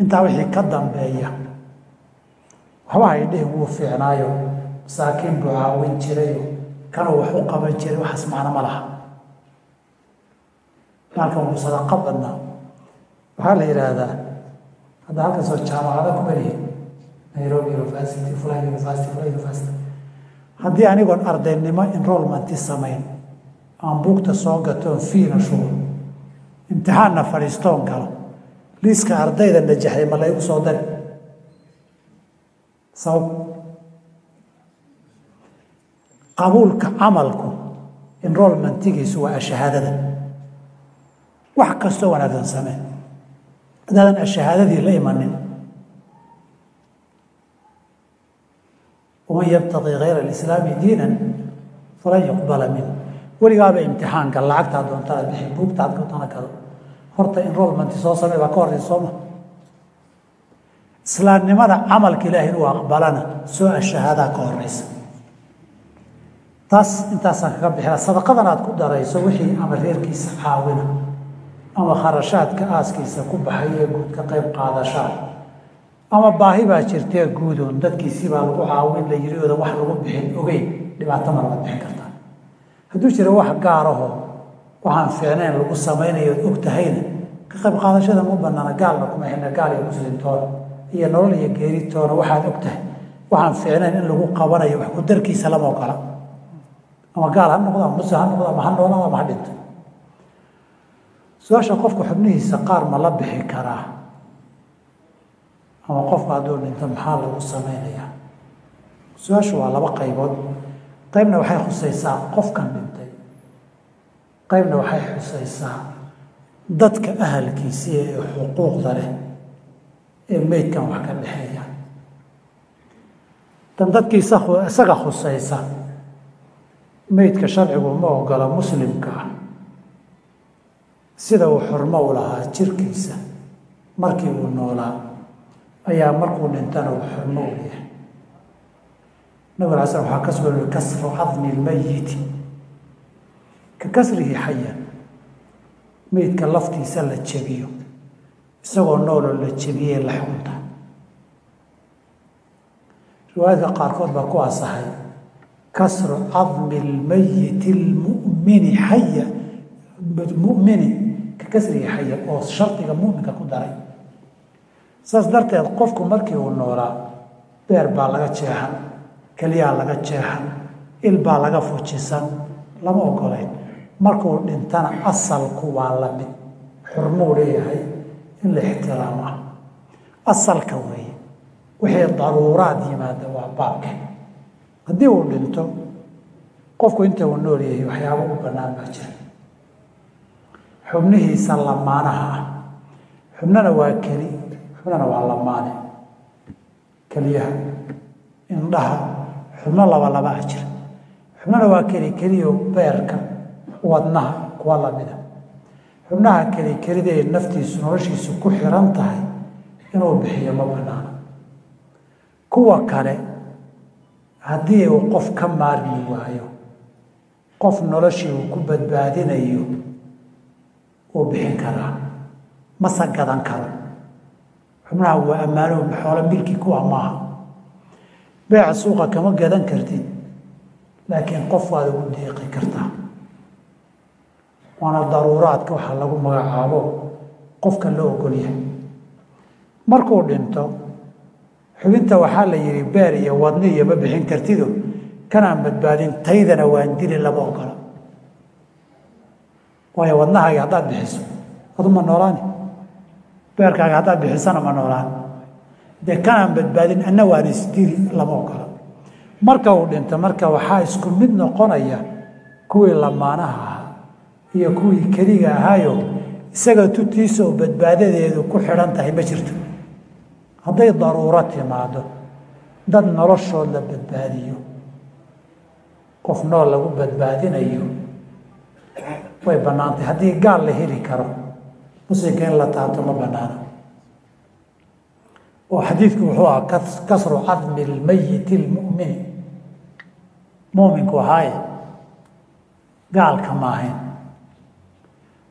B: Intaa wixii ka dambeeya waxba haydhihi wuu fiicnaayo masaakiin buu caawin jirayo kanuu wax u qaban jiray waxaas macno ma laha. Maalkan wuu sadaqa badnaa. Waxaa la yidhaahdaa hadda halkan soo jaamacada kuma lihin nairobi university fulan university fulan university. Haddii anigoon ardaynimo enrollmenti samayn aan buugta soo gatoon fiina shugo imtixaanna fadhiistoon galo liiska ardayda najaxday ma laygu soo dari. Sabab qabuulka camalku enrollmentigiisu waa ashahaadada. Wax kastoo wanaagsan samee haddaadan ashahaadadii la imanin waman yabtaqii hayra alislaami diinan falan yuqbala min. Weligaaba imtixaanka lacagtaa doontada bixi buugtaad doona gado horta enrollmenti soo samey baa ka horreysa sooma. Islaamnimada camalka ilaahay inuu aqbalana soo ashahaadaa ka horeysa taas intaasaan kaga bixina sadaqadan aad ku darayso wixii ama reerkiisa caawina ama kharashaadka aaskiisa ku baxaye guud ka qayb qaadashaa ama baahi baa jirtee guudoon dadkiisii baa lagu caawin la yiri oodan wax lagu bixin ogeyn dhibaato mar waad bixin kartaa. Hadduu jiro wax gaaraho waxaan fiicnayn lagu samaynayo od og tahayna ka qayb qaadashada ma banaana gaalna kuma xidhna gaal iyo muslimtoona iyo nolol iyo geeritoona waxaad og tahay. Waxaan fiicnayn in lagu qabanayo wax ku darkiisa lama ogola. Ama gaal ha noqdo ama muslim ha noqdo ama ha noolaado ama ha dhinto su'aasha qofka xubnihiisa qaar ma la bixi karaa ama qofka hadduu dhinto maxaa lagu samaynayaa su'aashu waa laba qaybood. Qaybna waxay khusaysaa qofkan dhintay. Qaybna waxay xusaysaa dadka ahalkiisii ee xuquuqda leh ee meydkan wax ka dhexeeya. Tan dadkiisa isaga khusaysa meydka sharcigu ma ogola muslimka ah. Sida uu xurmo u lahaa jirkiisa markii uu noolaa ayaa markuu dhintana uu xurmo u yahay. Nabig ala slam waxaa ka soo ori kasru cadmi lmayiti ka kasrihi xayan meydka laftiisa la jebiyo isagoo nooloo la jebiyey la xunta. Riwaayadka qaarkood baa ku asaxay kasru cadmi lmayiti lmumini xaya mumini ka kasriga xaya oo shardiga muminka ku daray saas darteed qofku markii uu noolaa beer baa laga jeexan keliyaa laga jeexan il baa laga fujisan. Lama ogolayn markuu dhintana asalku waa la mid. Xurmuu leeyahay in la ixtiraamo. Asalka weeye wixii daruuraad yimaada waa baabke haddii uu dhinto qofku inta uu nool yahay waxyaabo u bannaan baa jira. Xubnihiisa lamaanaha ah. Xubnana waa keli xubnana waa lamaane keliyaha indhaha xubno laba laba a jira. Xubnana waa keli keliyo beerka wadnaha kuwa lamida xubnaha keli kelidee naftiisu noloshiisu ku xiran tahay inuu bixiyo ma banaano kuwa kale haddii uu qof ka maarmi waayo qof noloshii uu ku badbaadinayo uu bixin karaa mase gadan karo xubnaha waa ammaano xoolo milki kuwa maaha. Beeca suuqa kama gadan kartid laakiin qof waad ugu deeqi kartaa. Waana daruuraadka waxaa lagu magacaabo qofka la ogolyahay markuu dhinto xubinta waxaa la yidhi beer iyo wadni iyo ma bixin kartido kanaan badbaadin taydana waan dili lama ogola. Waayo wadnahaaga haddaad bixiso adu ma noolaani beerkaaga haddaad bixisana ma noolaan. Dee kanaan badbaadin anna waan isdili lama ogola. Marka uu dhinto marka waxaa isku mid noqonaya kuwii lamaanaha ahaa iyo kuwii keliga ahaayo isaga tutiisa oo badbaadadeedu ku xidhan tahay ma jirto. Hadday daruuro timaado dad noloshood la badbaadiyo qof nool lagu badbaadinayo way bannaantay. Haddii gaal la heli karo muslimka in la taabto ma bannaano. Oo xadiidku wuxuu ahaa kasru cadmi lmayiti lmumini muminku ahaaye gaalka ma ahayn.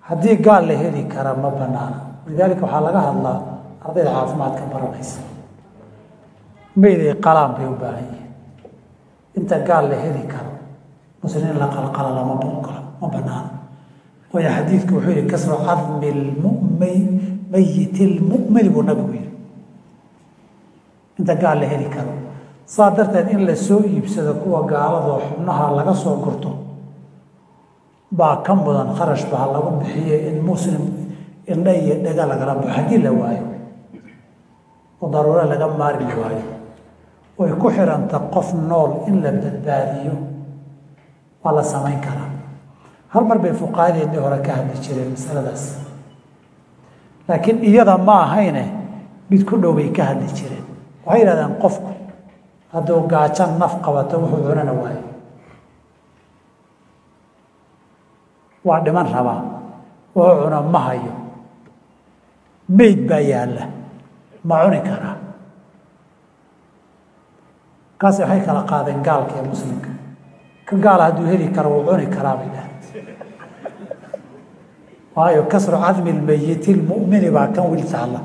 B: Haddii gaal la heli kara ma banaana lidaalika waxaa laga hadlaa ardayda caafimaadka baranaysa mayday qalaan bay u baahan yihiin. Inta gaal la heli karo muslim in la qalqala lama ogola ma banaana waayo xadiidku wuxuu yihi kasru cadmi mayiti lmumini buu nabigu yihi inta gaal la heli karo. Saa darteed in la soo iibsado kuwa gaaladoo xubnaha laga soo gurto baa ka mudan kharash baa lagu bixiye in muslim indha iyo dhega lagala baxo. Haddii la waayo oo daruuro laga maarmi waayo way ku xiranta qof nool in la badbaadiyo waa la samayn karaa hal mar bay fuqahadeennii hore ka hadli jireen masaladaas? Laakiin iyada ma ahayne mid ku dhow bay ka hadli jireen. Waxay yidhahdeen qofku hadduu gaajo naf qabato wuxuu cunana waayo. Waa dhiman rabaa. Wuxuu cuna ma hayo. Meyd baa yaalla. Ma cuni karaa kaasi waxay kala qaadeen gaalka iyo muslimka. Ka gaala hadduu heli karo wuu cuni karaa bay dhahan waayo kasru cadmi lmayiti lmumini baa kan wil taalla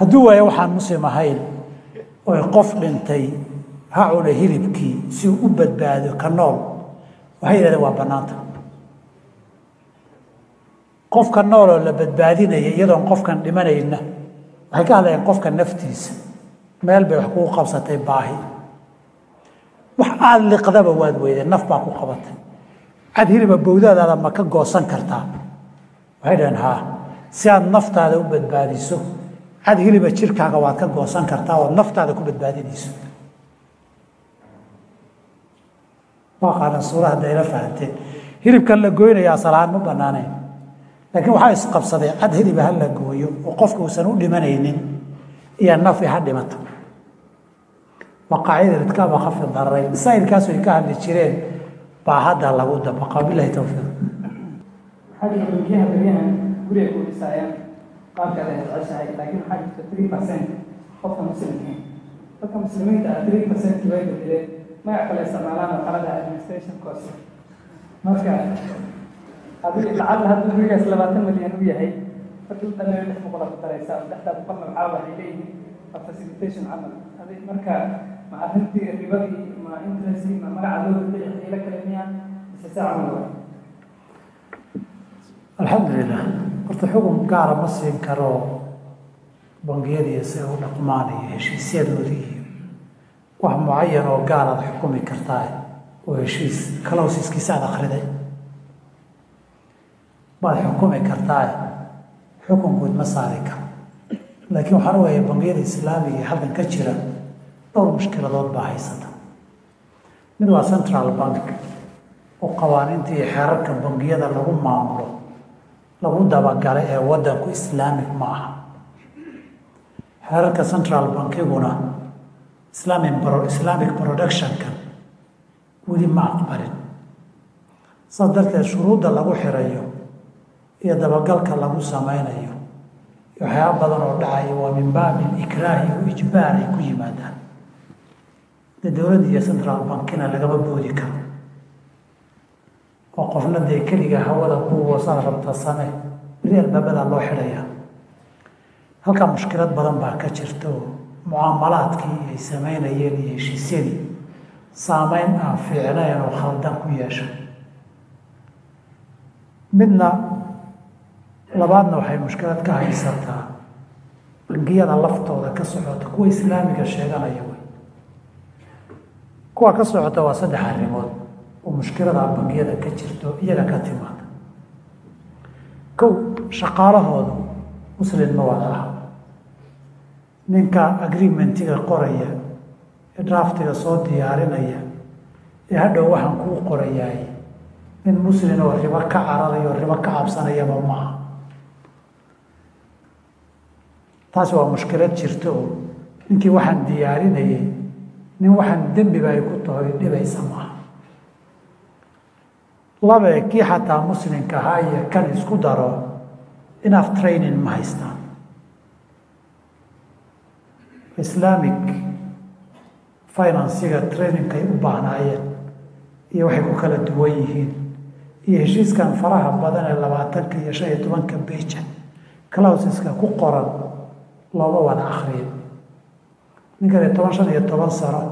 B: hadduu waayo waxaan muslim ahayn oy qof dhintay ha cuna hilibkii si uu u badbaado ka nool waxay yidhahdeen waa bannaanta qofka nooloo la badbaadinaya iyadoon qofkan dhimanayna waxay ka hadlayaan qofka naftiisa. Meel bay wax kugu qabsatay baahi. Wax aada liqdaba waad weydeen naf baa ku qabatay. Cad hiliba bowdaadaada ma ka goosan kartaa waxay dhaheen haa si aad naftaada u badbaadiso. Cad hiliba jirkaaga waad ka goosan kartaa ood naftaada ku badbaadinayso. Waa qaadan suura hadday la fahanteen. Hilibkan la goynaya asalahaan ma banaanayn laakiin waxaa isqabsaday cad hiliba ha la gooyo oo qofka uusan u dhimanaynin iyo nafi ha dhimato. Waa qaacida irtikaaba khafi dararayn masaa'ilkaas ay ka hadli jireen baa hadda lagu dabaqa bilahi towfiiq
C: waxaa jira bankiyaha beryahan guriga ku dhisaayaan qaabkaad ay jeceshahay laakiin waxaa jirta three percent qofka muslimka dadka muslimiinta ah three percent way bedeleen magac kale isticmaalaan oo qalada administration cost marka adiga lacag hadduu gurigaas labaatan milyan u yahay markii u lix boqol aad ku daraysaa dhexdaa boqolna waxaa waxay leeyihiin waa facilitation camal adi marka ma arrintii ribadii ma interesti ma magaca loo bixi xiilo kale miya mise se camal waay
B: alxamdulilah horta xukun gaara ma siin karo bangiyadiiyo si u dhaqmaan iyo heshiisyadoodii iyo wax mucayan oo gaaraad xukumi kartaa oo heshiis kalowsiskiisa aad akriday baad xukumi kartaa xukun guud ma saari karo. Laakiin waxaan ogayaa bangiyada islaamiga ee halkan ka jira dhowr mushkiladood baa haysata. Mid waa central bank oo qawaaniinta iyo xeerarka bangiyada lagu maamulo lagu dabagalay ee wadanku islaamic ma aha xeerarka central bankiguna islamic islamic productionka weli ma aqbalin. Saas darteed shuruudda lagu xirayo iyo dabagalka lagu sameynayo iyo waxyaaba badan oo dhacaya waa min baabi ikraahi o ijbaar ay ku yimaadaan. De dowladda iyo central bankina lagama boodi karo oo qofna dee keliga hawada kuwoosaa rabta same beri albaabadaa loo xidhayaa halkaa mushkilad badan baa ka jirta oo mucaamalaadkii ay sameynayeen iyo heshiisyadii. Saameyn aan fiicnayn oo khaldan ku yeesha midna labaadna waxay mushkilad ka haysataa bangiyada laftooda ka socota kuwa islaamiga sheeganaya wey kuwa ka socota waa saddex arrimood oo mushkilada bangiyada ka jirto iyaga ka timaada kow shaqaalahoodu muslim ma wada aha. Ninka agreementiga qoraya ee draftiga soo diyaarinaya ee hadhow waxaan kuu qorayaay nin muslim oo ribo ka cararayo o ribo ka cabsanayaba maaha taasi waa mushkilad jirta oo ninkii waxaan diyaarinayay nin waxaan dembiba ay ku tahay dhibaysa maaha labe kii xataa muslimka ahaa iyo kan isku daro enough training ma haystaan islamic finansiga trainingkay u baahnaayeen iyo waxay ku kala duwan yihiin. Iyo heshiiskan faraha badan ee labaatanka iyo shan iyo tobanka beja clousiska ku qoran looma wada akriyo ninkan toban shan iyo toban sano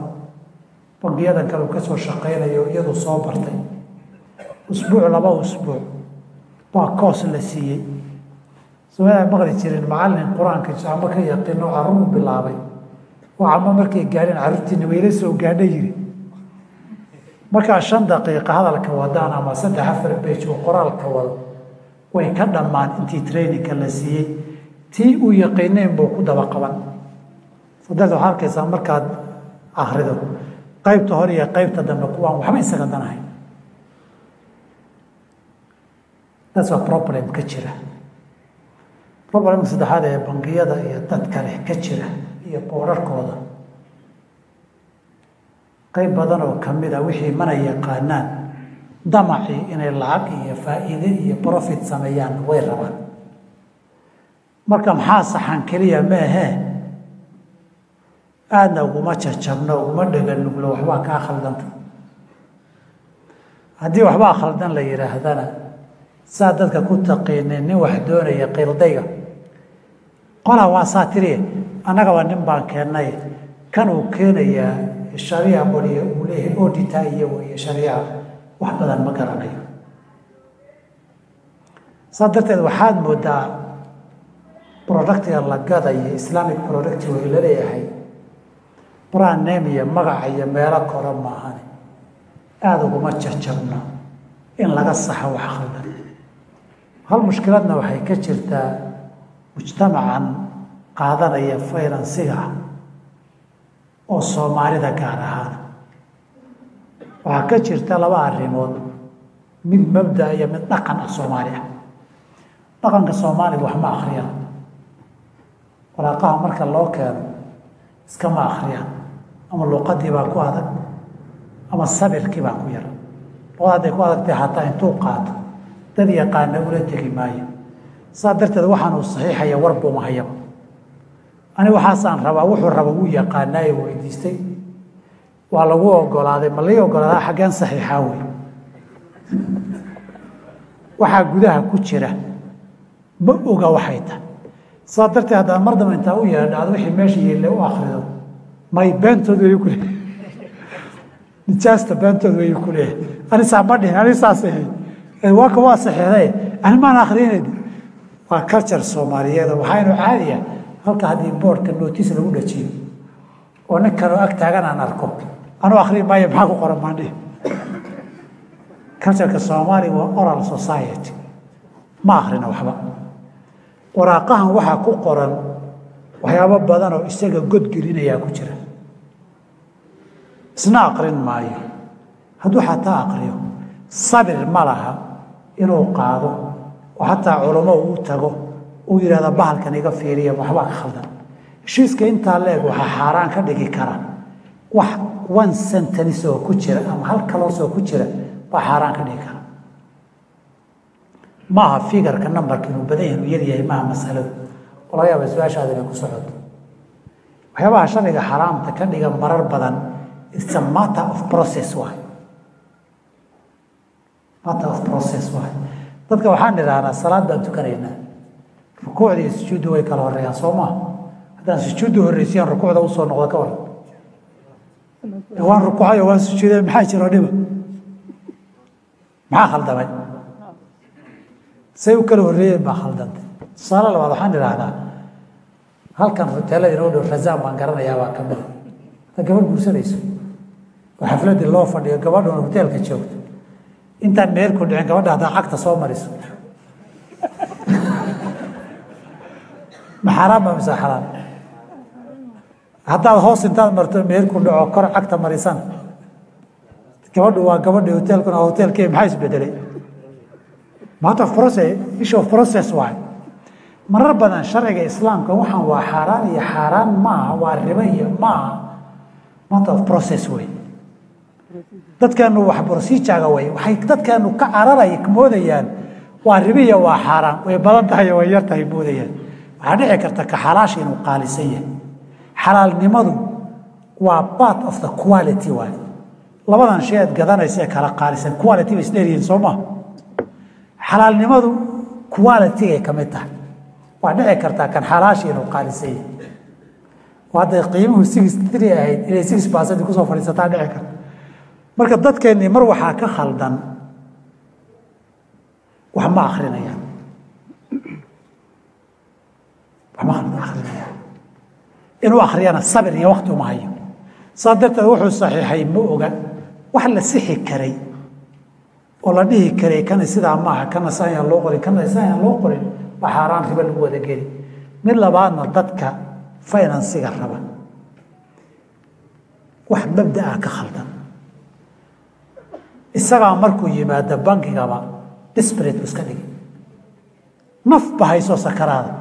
B: bangiyadan kale uu ka soo shaqeynayo iyadu soo bartay usbuuc laba usbuuc. Baa koos la siiyey. Soomaalida maqli jirin macallin qur'aanka jaamo ka yaqiino carruur bilaabay. Oo camo markay gaadheen carruurtiina wayla soo gaadha yiri markaa shan daqiiqa hadalka wadaan ama saddex afar bej oo qoraalka wado way ka dhammaan intii trainingka la siiyey. Tii uu yaqiineen buu ku daba qaban. Sadeed waxaa arkaysaa markaad akrido qaybta hore iyo qaybta dambe kuwaan waxba isaga danahay taas waa problem ka jira. Problemka saddexaad ee bangiyada iyo dad kale ka jira iyo boodharkooda qayb badan oo ka mid a wixii mana yaqaanaan damacii inay lacag iyo faa'iide iyo profit sameeyaan way rabaan. Marka maxaa saxan keliya ma ahee aadna uguma jajabno uguma dheganuglo waxbaa kaa khaldanta haddii waxbaa khaldan la yidhaahdana saa dadka ku taqiinay nin wax doonaya qildayga. Qolaa waa saa tiriye annagaba nin baan keennay kan uu keenayaa shariica badiya uu leeyahay odita iyo weeye shariica wax badan ma garanayo saa darteed waxaad moodaa productiga la gadayo islamic product way la leeyahay. Brand name iyo magaca iyo meelo kore maahane aada uguma jajabno in laga saxo wax khaldan hal mushkiladna waxay ka jirtaa mujtamacan qaadanaya faynansiga ah oo soomaalida gaar ahaan. Waxaa ka jirta laba arrimood mid mabda iyo mid dhaqan ah soomaali ah. Dhaqanka soomaaliga wax ma akhriyaan. Waraaqaha marka loo keeno iskama akhriyaan. Ama luqadii baa ku adag ama sabirkii baa ku yar. Luqada hadday ku adagtay hataa intuu qaato dad yaqaana ula tegi maayo. Saa darteed waxaanuu saxiixaya war buuma hayaba. Ani waxaasaan rabaa wuxuu raba wuu yaqaanaaye weydiistay waa lagu ogolaaday ma lai ogolaadaa xaggeen saxiixaa wey waxaa gudaha ku jira. Ma oga waxay tahay. Saa darteed haddaad mar intaa u yeedha ad wixii meesha yeelle u akrido may beentood way ku leeyahay nijaasta beentood way ku leeyahay anisaa ma dhihin anisaas ahayd waaka waa saxeexday ani maan akhrinayn waa culture soomaaliyeed waxaynu caadiya halka haddii boardka notice lagu dhajiyo oo nin kaloo ag taagan aan arko. Anuu akhrin maayo maxaa ku qoran maandhihi cultureka soomaaliga waa oral society. Ma akhrina waxba. Waraaqahan waxaa ku qoran waxyaabo badan oo isaga godgelinayaa ku jira. Isna aqrin maayo. Hadduu xataa aqriyo sabir ma laha inuu qaado oo xataa culamo uu tago uu yidhahda bahalkan iga fiiriya waxbaa ka khaldan. Heshiiska intaa leeg waxaa xaaraan ka dhigi kara. Wax one sentence oo ku jira ama hal kaloos oo ku jira baa xaaraan ka dhigi kara. Maaha figarka numberka inuu badan yahay inuu yaryahay maaha masaladu. Oo yaaba su'aashaada inay ku socoto. Waxyaabaha sharciga xaraamta ka dhiga marar badan it's a matter of process waay matter dadka waxaan idhahnaa salaad baan tukanaynaa rukuucda iyo sujuudda way kala horeeyaan soo maa haddaan sujuudda horreysiyaan rukuucda u soo noqda ka waran waan rukuucay oo waan sujuuday maxaa jiro dhiba? Maxaa khaldamay? Say u kala horreeyeen baa khaldantay. Tusaale labaad waxaan idhaahdaa halkan hoteelada inoo dhow razaan baan garanayaa baa ka mida hadda gabadh guursanayso? Oo xafladdii loo fadhiyo gabadhuna hoteelka joogto intaan meerku dhicin gabadha haddaa cagta soo mariso. Ma xaaraan ba mise xalaal haddaad hoos intaad marto meerku dhaco kor cagta marisan. Gabadhu waa gabadhii hoteelkuna hoteelkee maxaa isbedelay? Of process issue of process waay. Marar badan sharciga islaamka waxaan waa xaaraan iyo xaaraan maaha waa ribo iyo maaha. Matter of process wey dadkeenu wax procedurega wey waxay dadkeenu ka cararay moodayaan. Waa ribo iyo waa xaaraan way badan tahay way yar moodayaan. Waxaa dhici karta ka xalaasha inuu qaalisan yahay. Xalaalnimadu waa part of the quality waay. Labadan shay aad gadanaysa ee kala qaalisan. Quality bay isdheeryihiin soo maa xalaalnimadu qualitygay ka mid tahay. Waa dhici kartaa kan xalaasha inuu qaalisan yahay. Hadday qiimuhu six three ahayd inay six percent ku soo fadhiisataa dhici karta marka dadkeennii mar waxaa ka khaldan wax ma akrinayaan wax akrinayaan inuu akhriyana sabir iyo wakti uma hayo. Saa darteed wuxuu saxiixay ma oga wax la sixi karay oo la dhihi karay kana sidaa maaha kana saayaan loo qorin kana saayaan loo qorin. Waa xaaraan ribo lagu wada geli. Mid labaadna dadka finansiga raba wax mabdaa ka khaldan isagaa markuu yimaado bankigaba disbret iska dhigi nafba hayso sakaraada.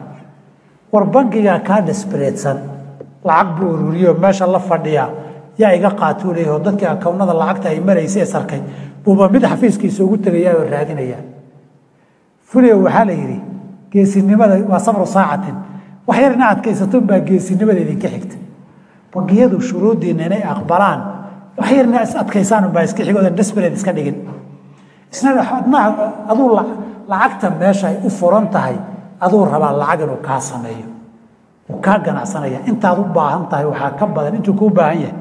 B: War bankigaa kaa disbreedsan lacag buu ururiyo meesha la fadhiyaa yaa iga qaatuu leeyaho dadkii akawnada lacagta ay maraysa ee sarkay buuba mid xafiiskiisa ugu tegayaa oo raadinayaa. Fuliyo waxaa la yidhi geesinimada waa sabru saacatin wax yar ina adkaysato baa geesinimada idinka xigta. Bangiyadu shuruuddiina inay aqbalaan wax yar ina is adkaysaan baa iska xigoodan despered iska dhigin. Isna adnaha aduu lacagta meesha ay u furan tahay aduu rabaa lacag inuu kaa sameeyo uu kaa ganacsanaya. Intaad u baahan tahay waxaa ka badan intuu kuu baahan yahay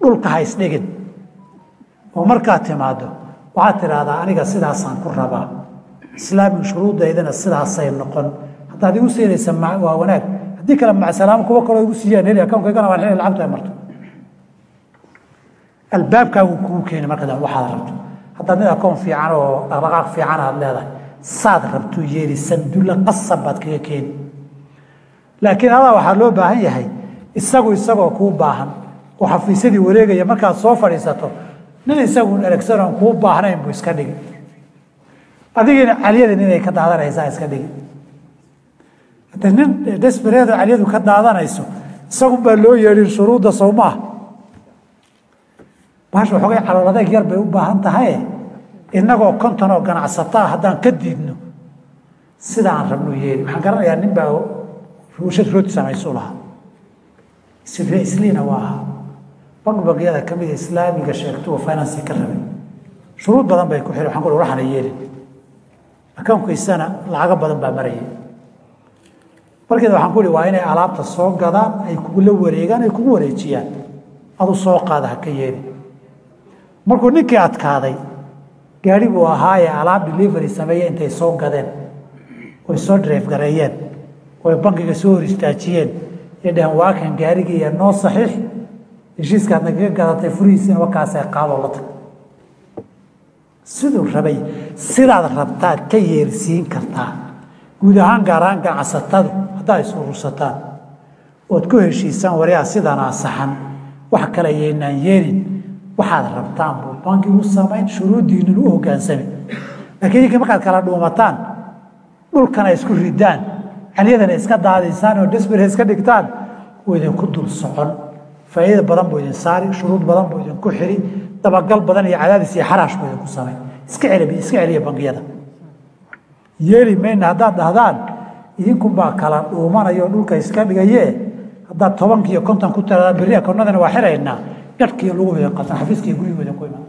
B: dhulka ha isdhigin oo markaad timaado waxaad tidhaahdaa aniga sidaasaan ku rabaa. Islaamiga shuruuddaydana sidaasay noqon. Haddaad igu siinaysa waa wanaag. Haddii kale macsalaamo kuwa kaloo igu siiyaan heli akawnkaygana waan heli lacagtu ay marto albaabkaagu kugu keeni marka dambe waxaad rabto. Haddaad mid akoon fiican oo dhaqdhaqaaq fiican aad leedahay saad rabtuu yeeli sandulla qasab baad kaga keeni laakiin adaa waxaa loo baahan yahay isagu isagoo kuu baahan. Oo xafiisyadii wareegaya markaad soo fadhiisato nin isagu eragsanon kuu baahnayn buu iska dhigi. Adigiina calyadan inay ka daadanaysaa iska dhigi. Hadda nin desbereedo calyadu ka daadanayso isagunbaa loo yeedhin shuruudda sowmaah baasha waxoogay calool yar bay u baahan tahaye innagoo konton oo ganacsataa haddaan ka diidno sidaan rabnu yeeli waxaan garanayaa nin baa ruushad rooti samaysu lahaa. Isliina waa ahaa. Bank bangiyada ka mida islaamiga sheegto oo finance ka rabay. Shuruud badan bay ku xiri waxaan ku waxaana yeelin akawnkiisana lacago badan baa marayay. Markeeda waxaan ku ihi waa inay alaabta soo gadaan ay kugula wareegaan ay kugu wareejiyaan. Adu soo qaada ha ka yeeli markuu ninkii adkaaday gaari buu ahaayee alaab delivery sameeye intay soo gadeen oy soo dreef gareeyeen oy bankiga soo hor istaajiyeen. Iyo dheheen waa gaarigii iyo noo saxiix heshiiskaad nagaga gadatay furihiisina wakaasay qaadoo la tag. Siduu rabay sidaad rabtaad ka yeelsiin kartaa. Guud ahaan gaar ahaan ganacsatadu haddaa is urursataan ood ku heshiisaan waryaa sidanaa saxan. Wax kale yaynaan yeelin waxaad rabtaan buu bankigu samayn shuruuddiinnin u hoggaansami laakiin idinkii markaad kala dhuumataan dhulkana isku ridaan calyadana iska daadiysaan oo desbere iska dhigtaan wuu idinku dul socon. Faa'iida badan buu idin saari shuruud badan buu idinku xiri dabagal badan iyo cadaadis iyo xaraash buu idinku samayn iska celi iska celiya bangiyada. Yeeli mayna haddaad dhahdaan idinkunbaa kala dhuumanayoo dhulka iska dhigayee. Haddaad tobanki iyo konton ku tiradaan berri akoonnadana waa xiraynaa gadhkiiyo lagu hoyan qabsan xafiiskiiyo gurigu idinku iman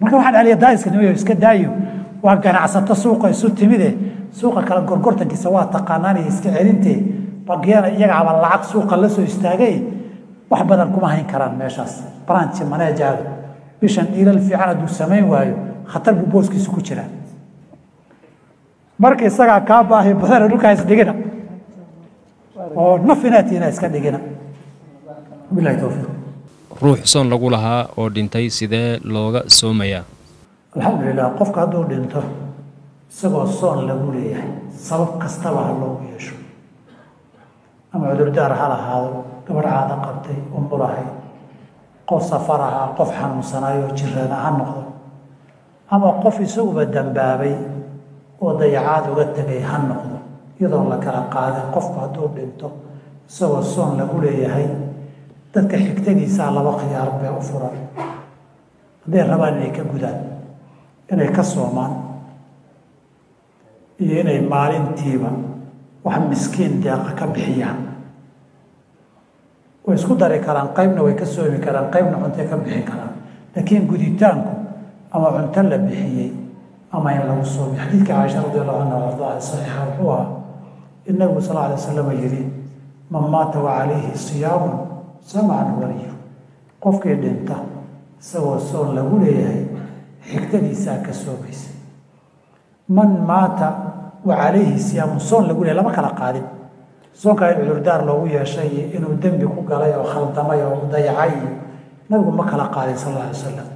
B: marka waxaan celiya daaiska nimayo iska daayo. Waa ganacsato suuqa isu timide. Suuqa kala gorgortankiisa waa taqaanaan iyo iska celintee bangiyana iyagaaba lacag suuqa la soo istaagay. Wax badan kuma hayn karaan meeshaas. Branchi maneejaaga bishan dhiilal fiican hadduu samayn waayo khatar buu booskiisu ku jiraa. Marka isagaa kaa baahi badana dhulkaa isdhigina oo naf inaatiina iska dhigina. Bilahi towfiiq
A: ruux soon lagu lahaa oo dhintay sidee looga soomayaa
B: alxamdulilah qofka hadduu dhinto isagoo soon lagu leeyahay sabab kastaba ha loogu yeesho. Ama cudurdaar ha lahaado gabadh caado qabtay umbulahay qof safar ahaa qof xanuunsanaayoo jirana ha noqdo ama qof isaguba dambaabay oo dayacaad uga tegay ha noqdo iyadoon la kala qaadin. Qofku hadduu dhinto isagoo soon lagu leeyahay dadka xigtadiisaa laba khiyaar bee u furan hadday rabaan inay ka gudaan inay ka soomaan iyo inay maalintiiba wax miskiin deeqa ka bixiyaan. Way isku dari karaan qaybna way ka soomi karaan qaybna cuntay ka bixin karaan. Laakiin guditaanku ama cunto la bixiyey ama in lagu soomi. Xadiidka caaisha radi allahu canha ardaa saxiixa wuxuu ahaa nabigu sal alay wasalam yidhi man maata wa calayhi siyaamun samacan waliyu qofkii dhinta isagoo soon lagu leeyahay xigtadiisaa ka soomaysa man maata wa calayhi siyaamun soon lagu leeyahay lama kala qaadin. Soonkaa cudurdaar loogu yeeshay inuu dembi ku galay oo khaldamay oo dayacay iyo nabigu ma kala qaadin sal alla alay wasalam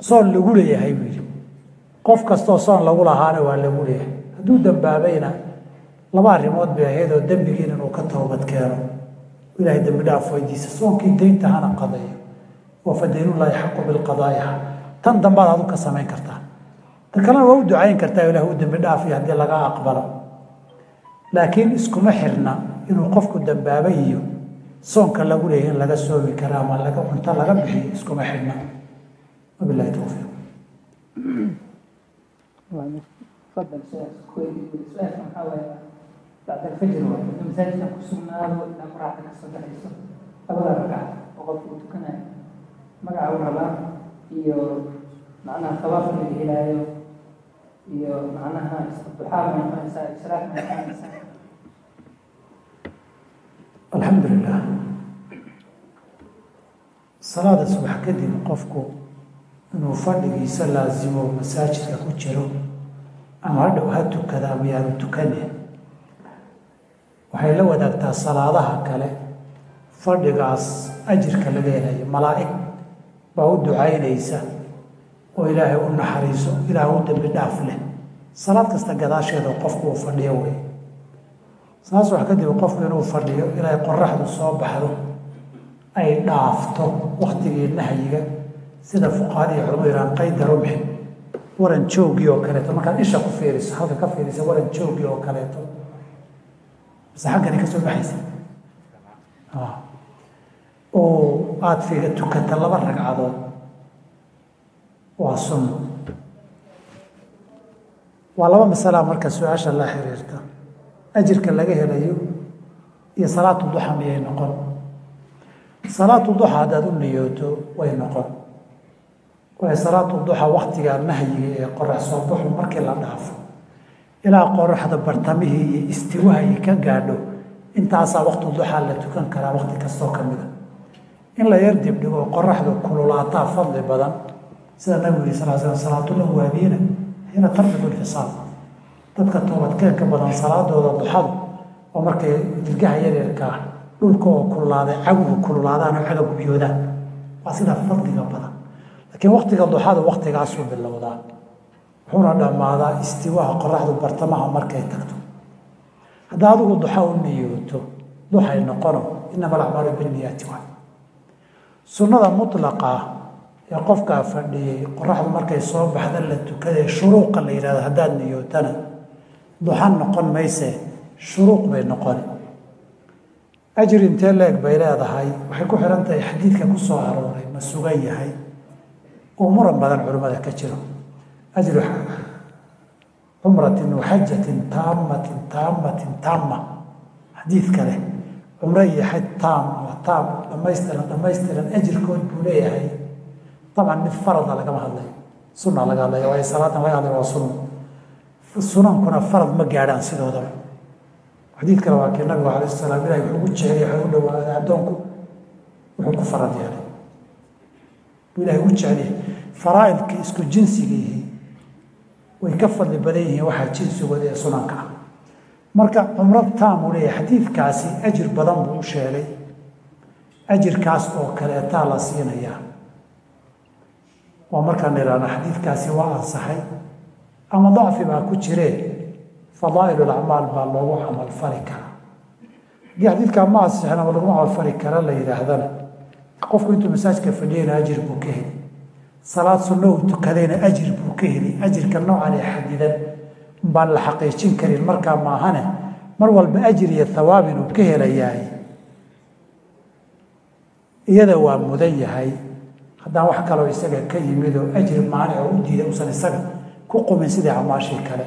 B: soon lagu leeyahay buu yidhi. Qof kastoo soon lagu lahaana waa lagu leeyahay. Hadduu dambaabayna laba arrimood bay ahayd oo dembigiin inuu ka toobad keeno ilaahay dembi dhaaf weydiisa soonkii deynta hana qadayo wa fadaynullahi xaqu bilqadaa'iha tan dambaad adu ka samayn kartaa ta kalena waa u ducayn kartaa ilah u dembi dhaafiyo haddii laga aqbalo laakiin iskuma xirna inuu qofku dambaabay iyo soonka lagu leeyahay in laga soomi kara ama laga cunto laga bixiyo iskuma xirna wabilahi towfiiq
C: bacd alfajr waay hadda masaajidkan ku sugnaado ilaa qoraaxda ka soo baxayso labada ragcac oo qofka uu tukanayo magaca u rabaa iyo macnaha sabaabka laga helaayo iyo macnaha duxaa may noqonaysaa israaf may noqonaysaa
B: alxamdu lilah salaada subax kadib qofku inuu fadhigiisa laasimo masaajidka ku jiro ama hadhow ha tukada ama yaanu tukane waxay la wadaagtaa salaadaha kale fadhigaas ajirka laga helayo malaa'ig baa u ducaynaysa oo ilaahay u naxariiso ilaah u dembi dhaaf leh. Salaad kasta gadaasheeda qofku uu fadhiyo wey. Saas wax kadib qofku inuu fadhiyo ilaahay qoraxdu soo baxdo ay dhaafto waktigii nahyiga sida fuqahadii culamadu yidhahan qayda rumxi waran joogii oo kaleeto. Markaad isha ku fiiriso halka ka fiirisa waran joogii oo kaleeto mise xaggani ka soo baxaysa oo aada fiiga tukata laba ragcadood. Waa sunno waa laba masalaa marka su'aasha la xiriirta. Ajirka laga helayo iyo salaatu duxa miyay noqon? Salaatu duxa haddaad u niyooto way noqon. Waayo salaatu duxa waktiga nahyiga ee qorax soo baxu markii la dhaafo ilaa qoraxda bartamihii iyo istiwaha ay ka gaadho. Intaasaa wakti duxaa la tukan karaa wakti kastoo ka mida in la yar dibdhigo qoraxdu kululaataa fadli badan sida nabigu yiri sal slam salaatula waabiina xiina tarbiqu lfisaal dadka toobadkeenka badan salaadooda duxadu oo markay ilgaha yaryarkaa dhulka oo kululaaday cagugu kululaadaan oo cagagu biyoodaan waa sida fadliga badan. Laakiin waktiga duxadu waktigaasuu bilowdaa wuxuuna dhammaadaa istiwaaha qoraxdu bartamaha markay tagto. Haddaa adigu duxa u niyooto duxay noqono inama alacmaalu biniyaati waay. Sunnada mutlaqa ee qofkaa fadhiyey qoraxdu markay soo baxda la tukadee shuruuqa la yidhahdo haddaad niyootana duxa noqon mayse shuruuq bay noqoni ajir intee leeg bay leedahay waxay ku xihan tahay xadiidka ku soo arooray ma sugan yahay. Oo muran badan culimmada ka jiro ajru cumratin waxajatin taamatin taamatin taama xadiid kale cumro iyo xaj taam waa taam dhamaystiran dhamaystiran ajirkood buu leeyahay dabcan mid farada lagama hadlayo sunna laga hadlaya waayo salaadan laga hadlaya waa sunna sunankuna farad ma gaadhaan sidoodaba xadiid kale waa kii nabigu calayh salaam ilahi wuxuu ugu jecelay waxay u dhowaaday addoonku wuxuu ku farad yeelay ilahi ugu jecelyahay faraa'idka isku jinsigiihi way ka fadli badan yihiin waxaa jinsigooda ee sunanka ah. Marka cumro taam uu leeyahay xadiidkaasi ajir badan buu u sheegay. Ajirkaas oo kaleetaa la siinayaa. Waa markaan idhaahno xadiidkaasi waa ansaxay. Ama dacfi baa ku jiree fadaa'il acmaal baa loogu camalfali karaa. Haddii xadiidkaa ma ansixin ama lagu camalfali kara la yidhaahdana. Qofku intuu masaajka fadhiyayna ajir buu ka heli salaad sunno uu tukadayna ajir buu ka heli ajirka noocan ee xadidan baan la xaqiijin karin markaa maahane mar walba ajir iyo thawaab inuu ka helayahay iyada waa mudan yahay haddaan wax kaloo isaga ka yimid oo ajir maanic oo u diiday uusan isaga ku qumin sidii camaashii kale